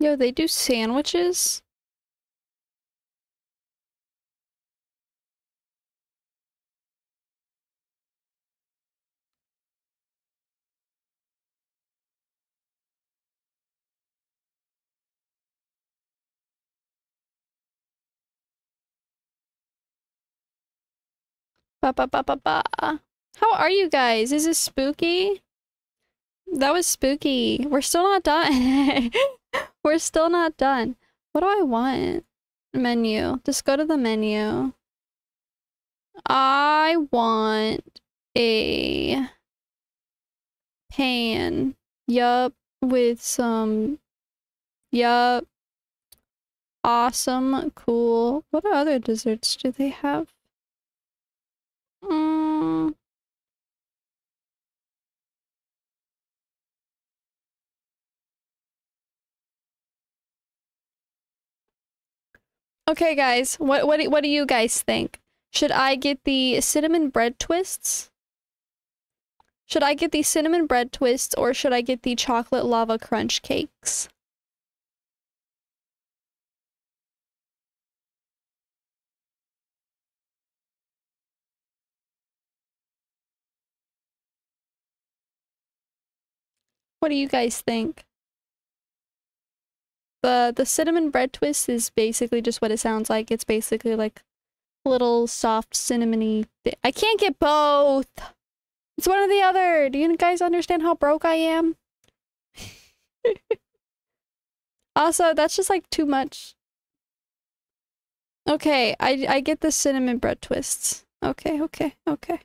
Yo, they do sandwiches? Ba ba ba ba ba. How are you guys? Is this spooky? That was spooky. We're still not done. We're still not done. What do I want? Menu. Just go to the menu. I want a pan. Yup. With some. Yup. Awesome. Cool. What other desserts do they have? Mm. Okay, guys. What what do, what do you guys think? Should I get the cinnamon bread twists? Should I get the cinnamon bread twists or should I get the chocolate lava crunch cakes? What do you guys think? The the cinnamon bread twist is basically just what it sounds like. It's basically like little soft cinnamony. I can't get both. It's one or the other. Do you guys understand how broke I am? also, that's just like too much. Okay, I I get the cinnamon bread twists. Okay, okay, okay.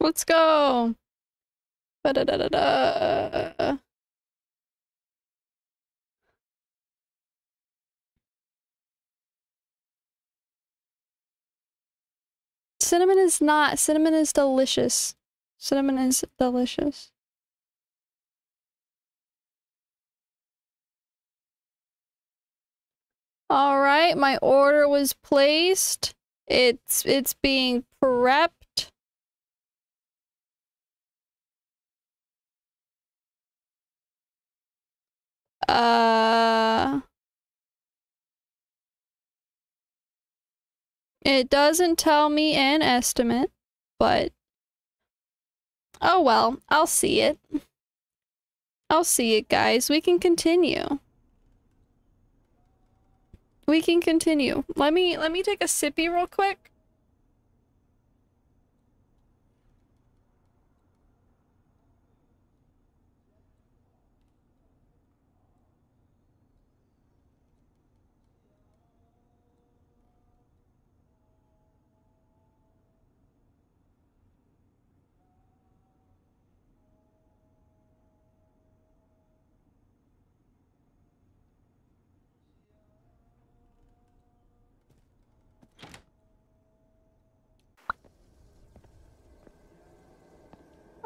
Let's go. Ba-da-da-da-da. Cinnamon is not. Cinnamon is delicious. Cinnamon is delicious. All right, my order was placed. It's it's being prepped. Uh It doesn't tell me an estimate, but oh well, I'll see it. I'll see it, guys. We can continue. We can continue. Let me let me take a sippy real quick.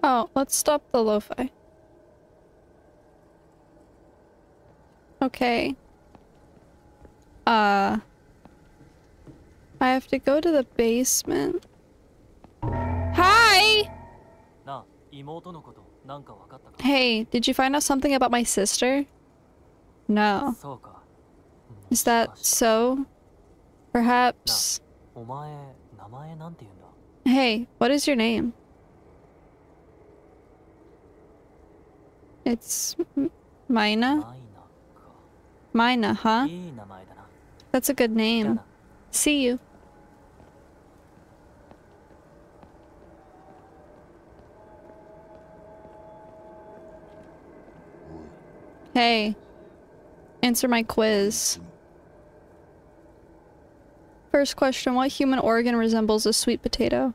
Oh, let's stop the lo-fi. Okay. Uh... I have to go to the basement. Hi! Hey, did you find out something about my sister? No. Hmm, is that so? Perhaps... Hey, what is your name? It's Mina? Mina, huh? That's a good name. See you. Hey, answer my quiz. First question, what human organ resembles a sweet potato?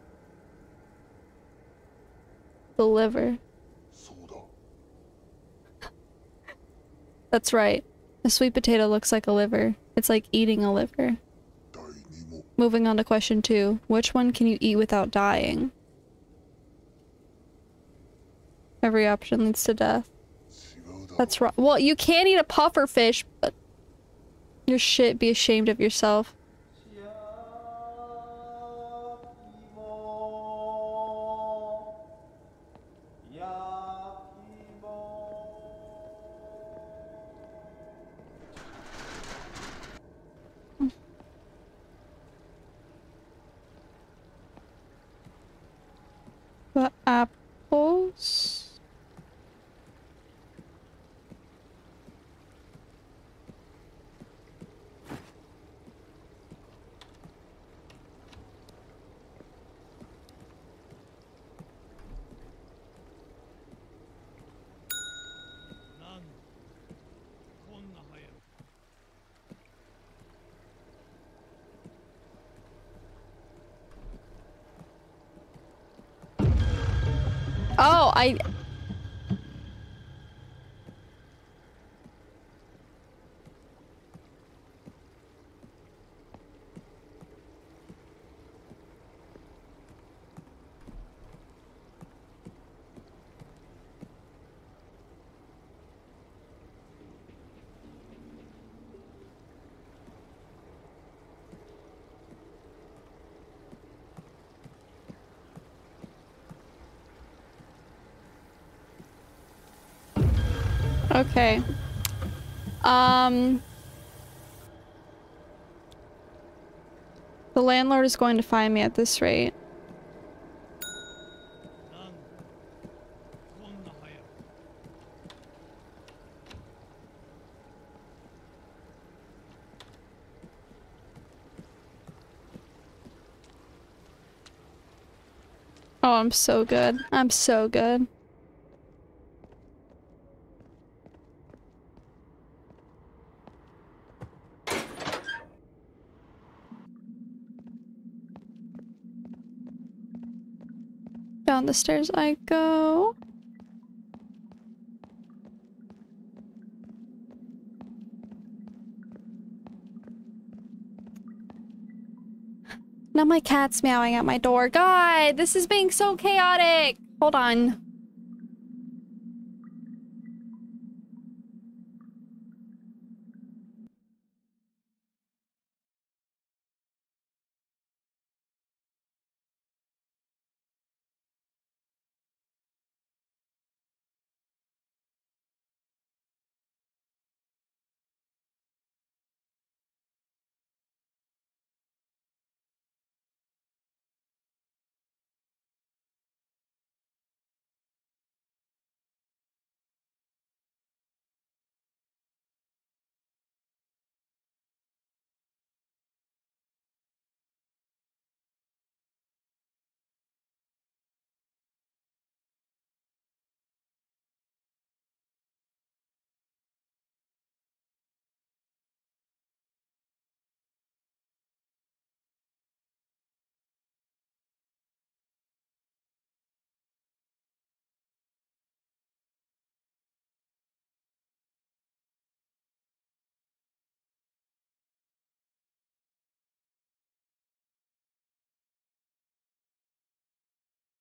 The liver. That's right. A sweet potato looks like a liver. It's like eating a liver. Moving on to question two. Which one can you eat without dying? Every option leads to death. That's right. Well, you can eat a puffer fish, but your shit be ashamed of yourself. The apples. Oh, I. Okay. Um. The landlord is going to find me at this rate. Oh, I'm so good. I'm so good. The stairs I go. Now my cat's meowing at my door. God, this is being so chaotic. Hold on.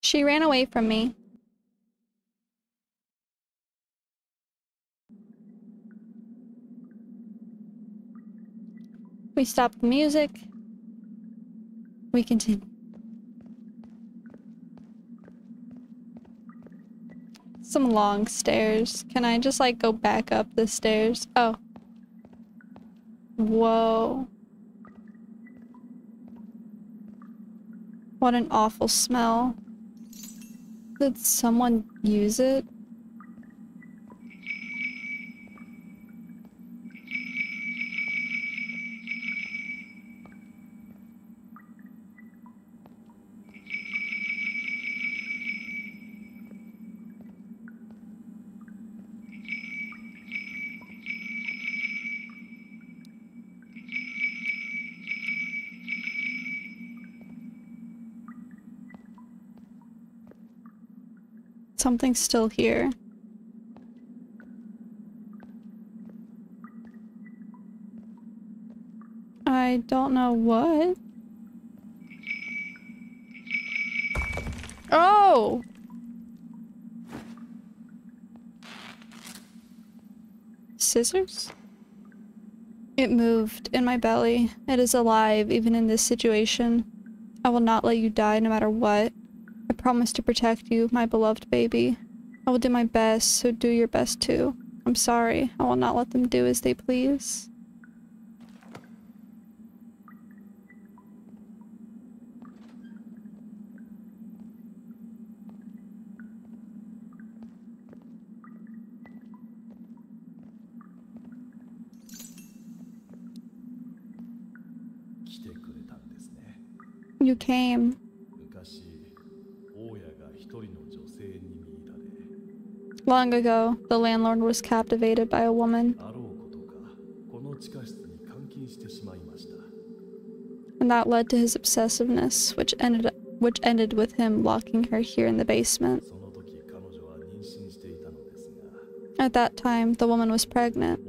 She ran away from me. We stop the music. We continue. Some long stairs. Can I just like go back up the stairs? Oh. Whoa. What an awful smell. Did someone use it? Something's still here. I don't know what. Oh! Scissors? It moved in my belly. It is alive, even in this situation. I will not let you die no matter what. I promise to protect you, my beloved baby. I will do my best, so do your best too. I'm sorry. I will not let them do as they please. You came. Long ago, the landlord was captivated by a woman. And that led to his obsessiveness, which ended, which ended with him locking her here in the basement. At that time, the woman was pregnant.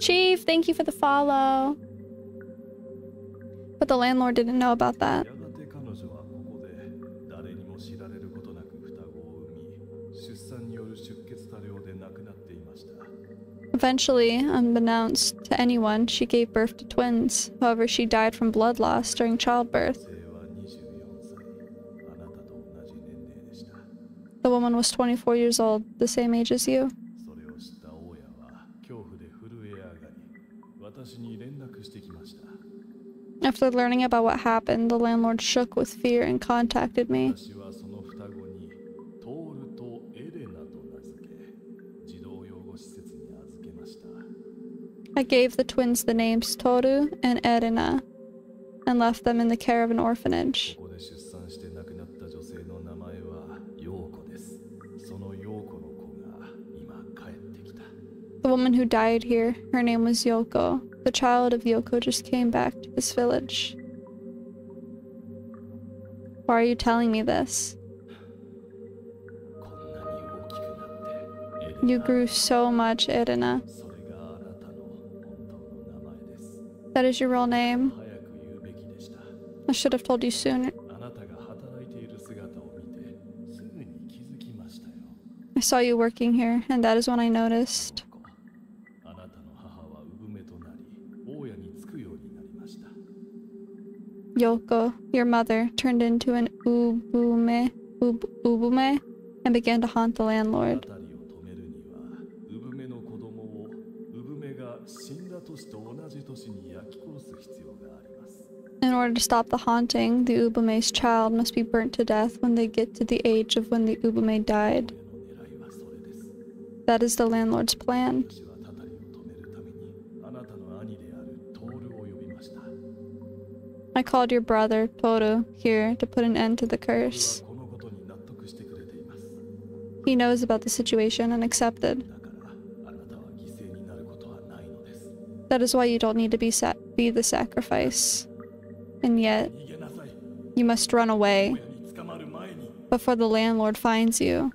Chief, thank you for the follow. But the landlord didn't know about that. Eventually, unbeknownst to anyone, she gave birth to twins. However, she died from blood loss during childbirth. The woman was 24 years old, the same age as you. After learning about what happened, the landlord shook with fear and contacted me. I gave the twins the names Toru and Erina and left them in the care of an orphanage. The woman who died here, her name was Yoko. The child of Yoko just came back to this village. Why are you telling me this? You grew so much, Irina. That is your real name. I should have told you sooner. I saw you working here, and that is when I noticed. Yoko, your mother, turned into an ubume, ub ubume and began to haunt the landlord. In order to stop the haunting, the Ubume's child must be burnt to death when they get to the age of when the Ubume died. That is the landlord's plan. I called your brother, Toru, here to put an end to the curse. He knows about the situation and accepted. That is why you don't need to be, be the sacrifice. And yet, you must run away before the landlord finds you.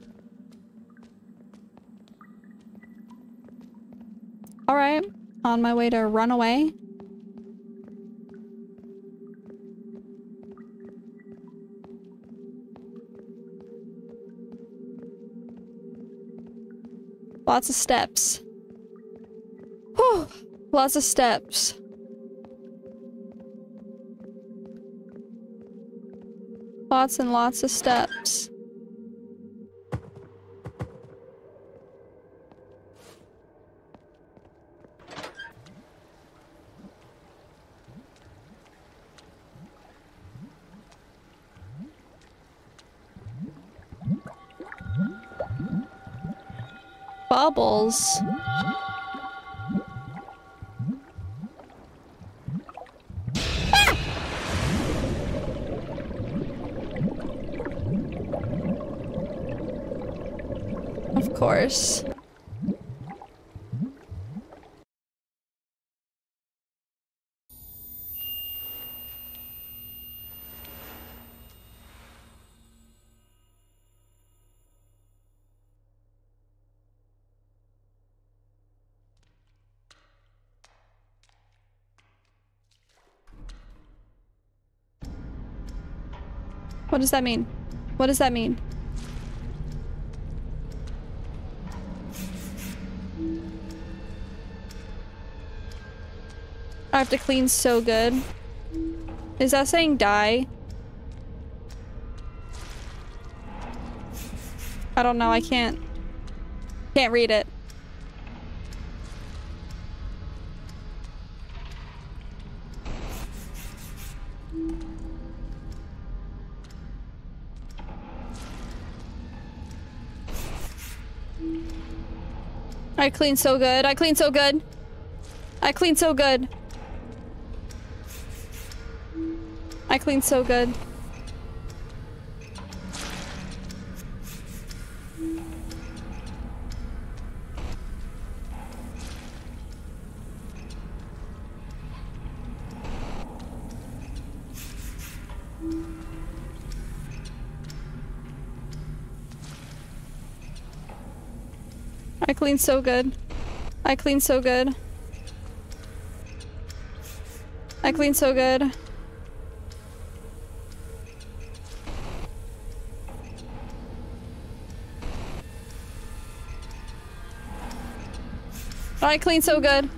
Alright, on my way to run away. Lots of steps. Whew, lots of steps. Lots and lots of steps. Bubbles. Course. What does that mean? What does that mean? I have to clean so good. Is that saying die? I don't know, I can't. Can't read it. I clean so good. I clean so good. I clean so good. I clean so good. I clean so good. I clean so good. I clean so good. I clean so good.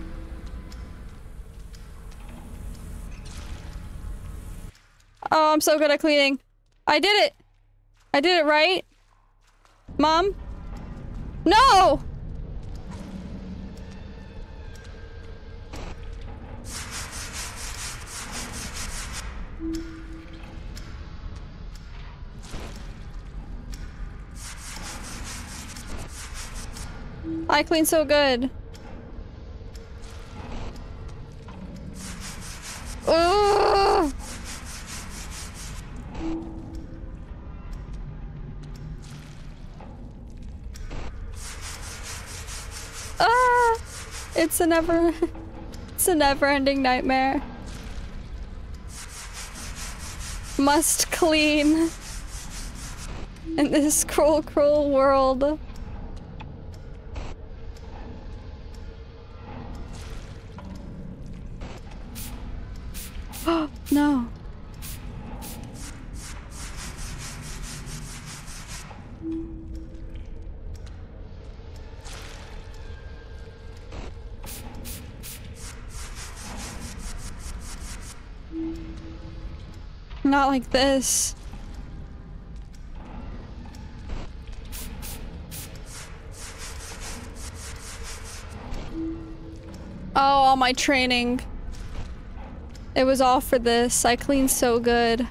Oh, I'm so good at cleaning. I did it. I did it right. Mom? No! I clean so good. Ugh. Ah! It's a never it's a never-ending nightmare. must clean in this cruel, cruel world. Not like this. Oh, all my training. It was all for this. I clean so good.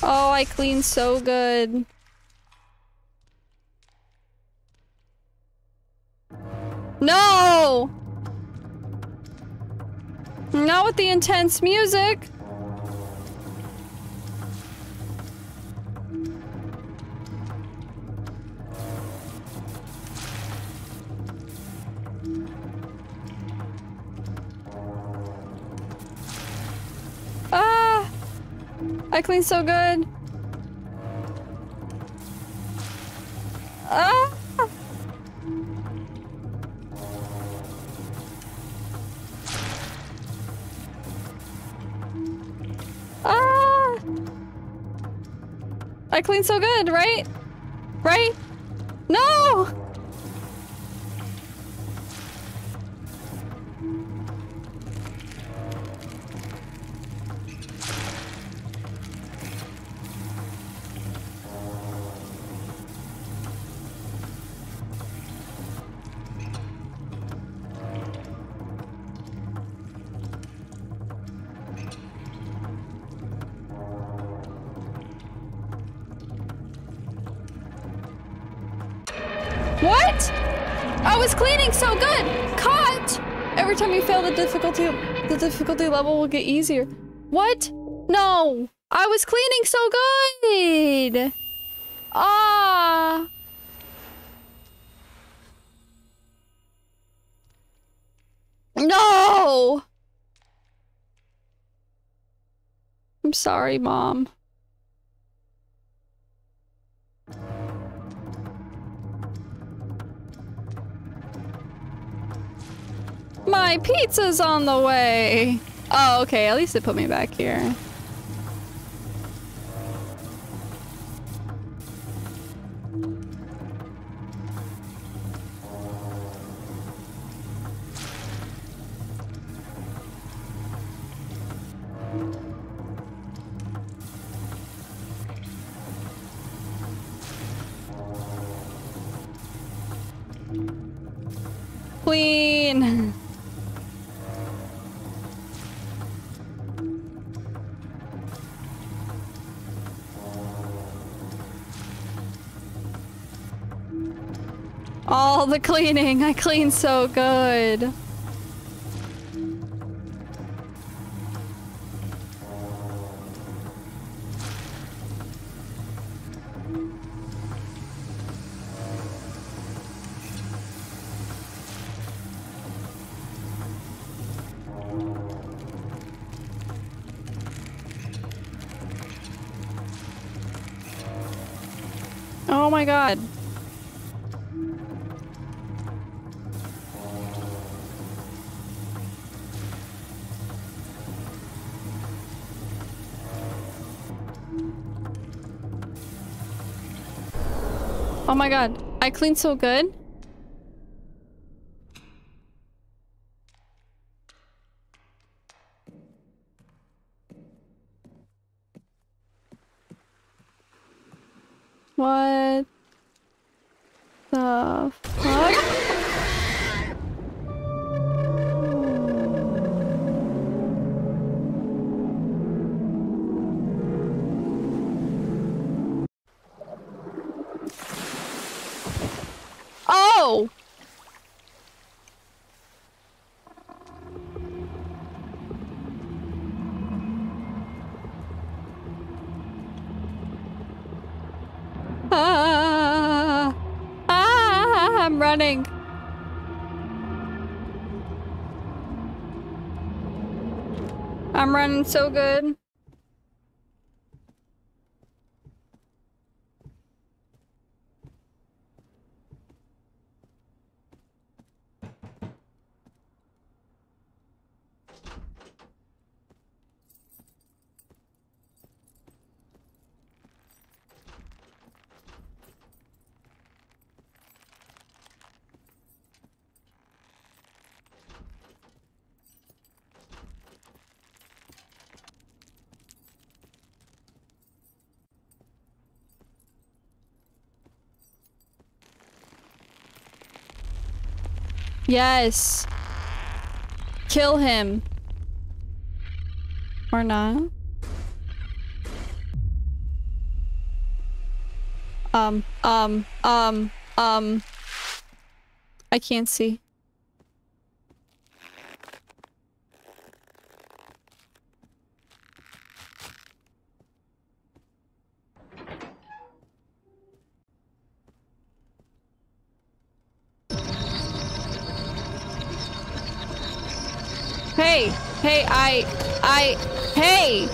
Oh, I clean so good. Not with the intense music. Ah! I clean so good. I clean so good, right? Right? Difficulty the difficulty level will get easier. What? No! I was cleaning so good! Ah! No! I'm sorry, Mom. My pizza's on the way! Oh, okay, at least it put me back here. The cleaning. I clean so good. Oh my god. I clean so good. So good. Yes. Kill him. Or not. Um, um, um, um. I can't see. Hey, hey, I, I, hey,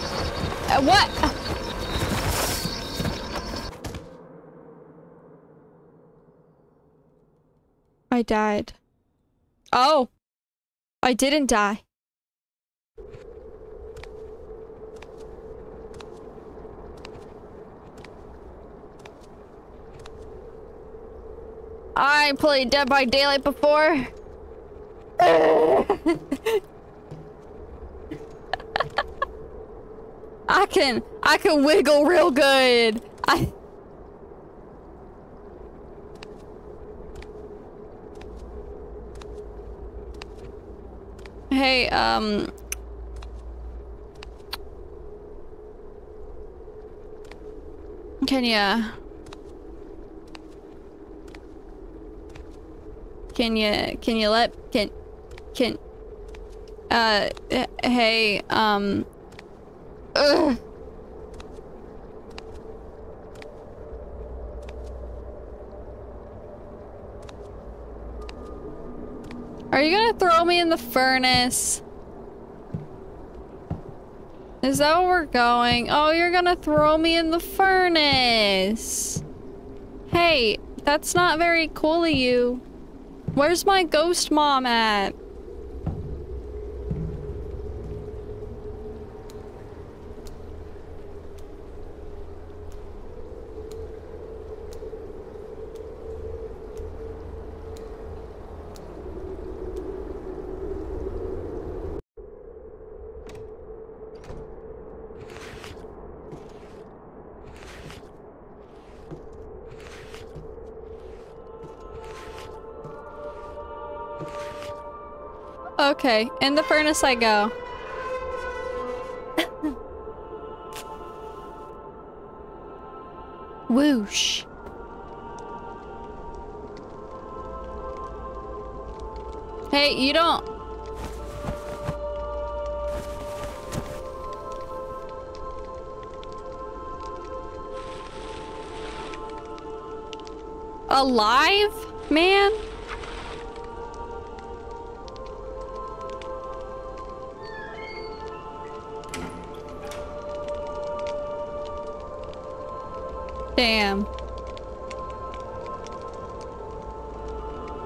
uh, what? I died. Oh, I didn't die. I played Dead by Daylight before. I can I can wiggle real good. I Hey, um Can ya Can you can you let can can uh hey um Are you gonna throw me in the furnace? Is that where we're going? Oh, you're gonna throw me in the furnace. Hey, that's not very cool of you. Where's my ghost mom at? Okay, in the furnace I go. Whoosh. Hey, you don't... Alive, man? Damn.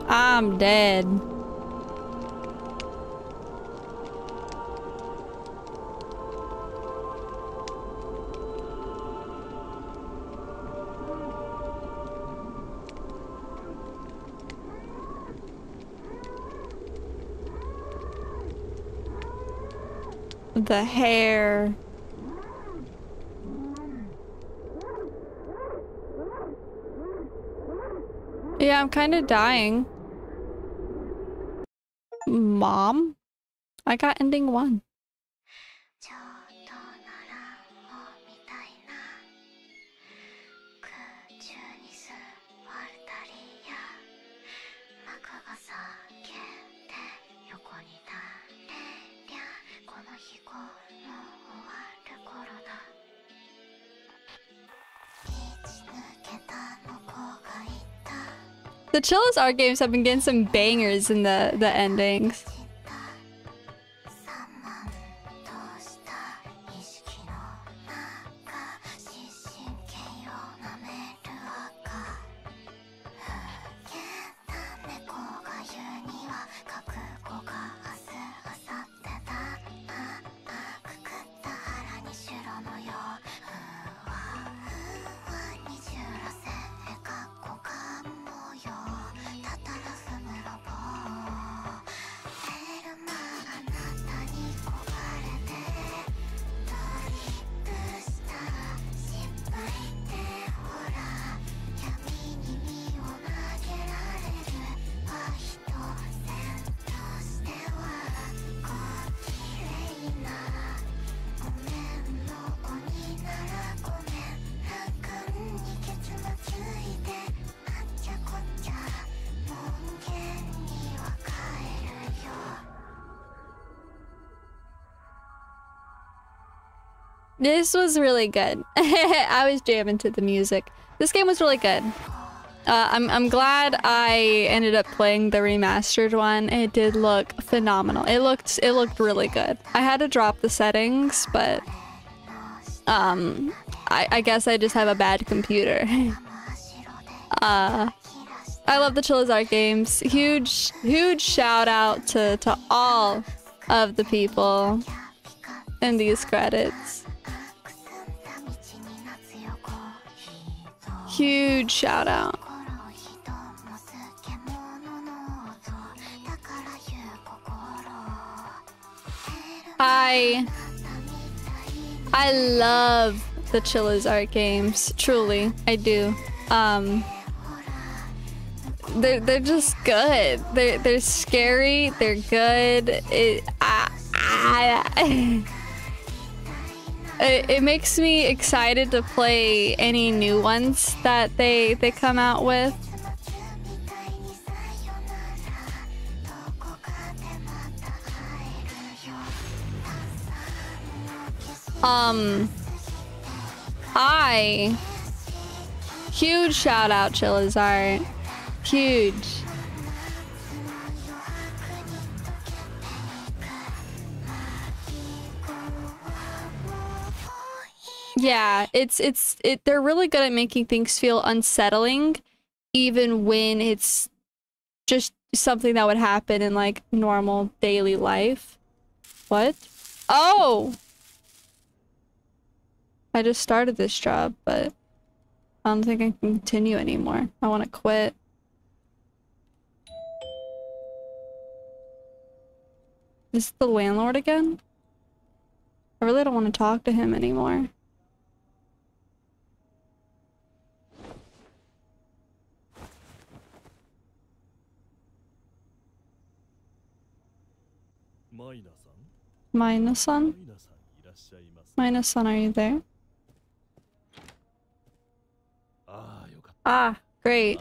I'm dead. The hair. Yeah, I'm kind of dying. Mom? I got ending one. The Chilla's Art games have been getting some bangers in the, the endings. This was really good. I was jamming to the music. This game was really good. Uh, I'm, I'm glad I ended up playing the remastered one. It did look phenomenal. It looked it looked really good. I had to drop the settings, but um, I, I guess I just have a bad computer. uh, I love the Chilla's Art games. Huge huge shout out to to all of the people in these credits. Huge shout out. I I love the Chilla's Art games. Truly, I do. Um they're they're just good. They're they're scary. They're good. It I, I, it, it makes me excited to play any new ones that they they come out with. Um, I huge shout out Chilla's Art. Huge. Yeah, it's it's it they're really good at making things feel unsettling even when it's just something that would happen in like normal daily life. What? Oh. I just started this job, but I don't think I can continue anymore. I want to quit. Is the landlord again? I really don't want to talk to him anymore. Mina-san? Mina-san, are you there? Ah, great.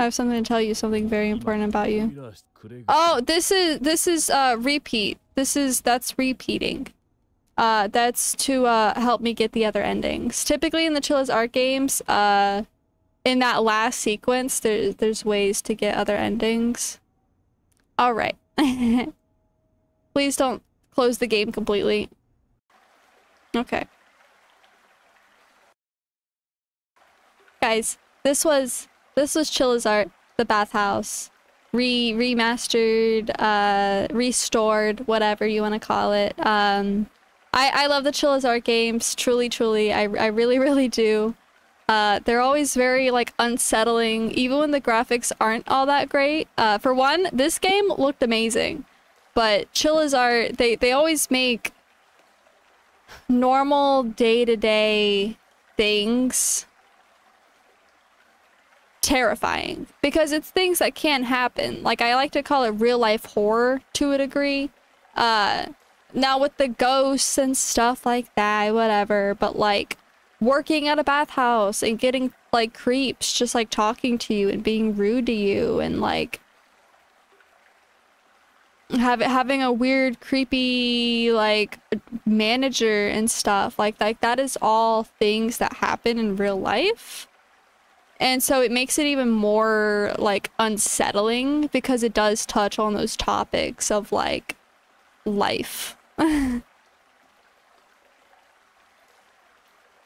I have something to tell you, something very important about you. Oh, this is this is uh repeat. This is that's repeating. Uh that's to uh help me get the other endings. Typically in the Chilla's Art games, uh in that last sequence there there's ways to get other endings. All right. Please don't close the game completely. Okay. Guys, this was this was Chilla's Art, the bathhouse. Re remastered, uh restored, whatever you want to call it. Um I I love the Chilla's Art games, truly truly. I I really really do. Uh, they're always very like unsettling, even when the graphics aren't all that great. Uh, for one, this game looked amazing, but Chilla's Art they they always make normal day to day things terrifying because it's things that can't happen. Like I like to call it real life horror to a degree. Uh, now with the ghosts and stuff like that, whatever. But like working at a bathhouse and getting like creeps just like talking to you and being rude to you and like have having a weird creepy like manager and stuff like like that is all things that happen in real life. And so it makes it even more like unsettling because it does touch on those topics of like life.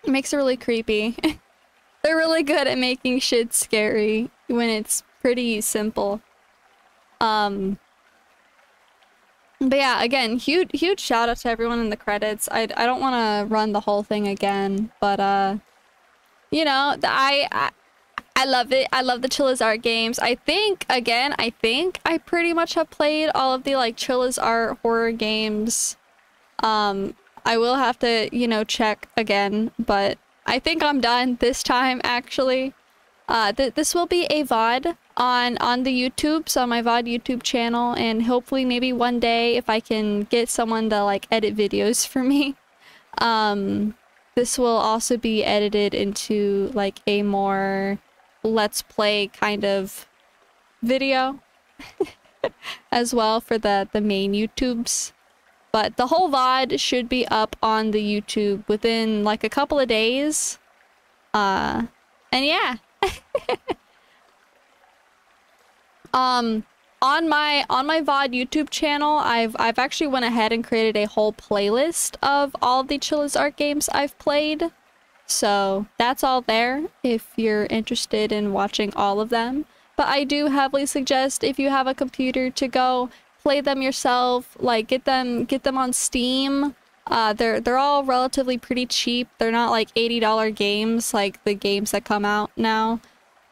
It makes it really creepy. They're really good at making shit scary when it's pretty simple. Um but yeah, again, huge huge shout out to everyone in the credits. I, I don't want to run the whole thing again, but uh, you know, I, I I love it. I love the Chilla's Art games. I think again, I think I pretty much have played all of the like Chilla's Art horror games. Um, I will have to you know check again, but I think I'm done this time actually. Uh, th this will be a VOD on on the YouTube, so my VOD YouTube channel, and hopefully maybe one day if I can get someone to like edit videos for me, um, this will also be edited into like a more let's play kind of video as well for the the main YouTubes. But the whole VOD should be up on the YouTube within like a couple of days. Uh, and yeah. um, on my on my VOD YouTube channel, I've I've actually went ahead and created a whole playlist of all the Chilla's Art games I've played. So that's all there if you're interested in watching all of them. But I do heavily suggest if you have a computer to go play them yourself, like get them get them on Steam. Uh, they're they're all relatively pretty cheap. They're not like $80 games like the games that come out now.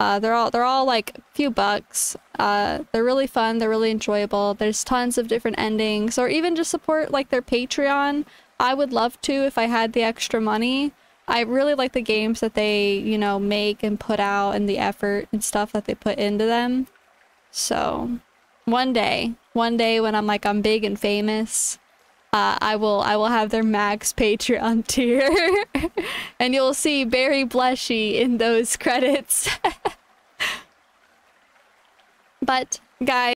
Uh, they're all they're all like a few bucks. Uh, they're really fun. They're really enjoyable. There's tons of different endings, or even just support like their Patreon. I would love to if I had the extra money. I really like the games that they you know make and put out, and the effort and stuff that they put into them. So, one day, one day when I'm like I'm big and famous, uh, I will I will have their max Patreon tier, and you'll see Berry Blushy in those credits. but guys.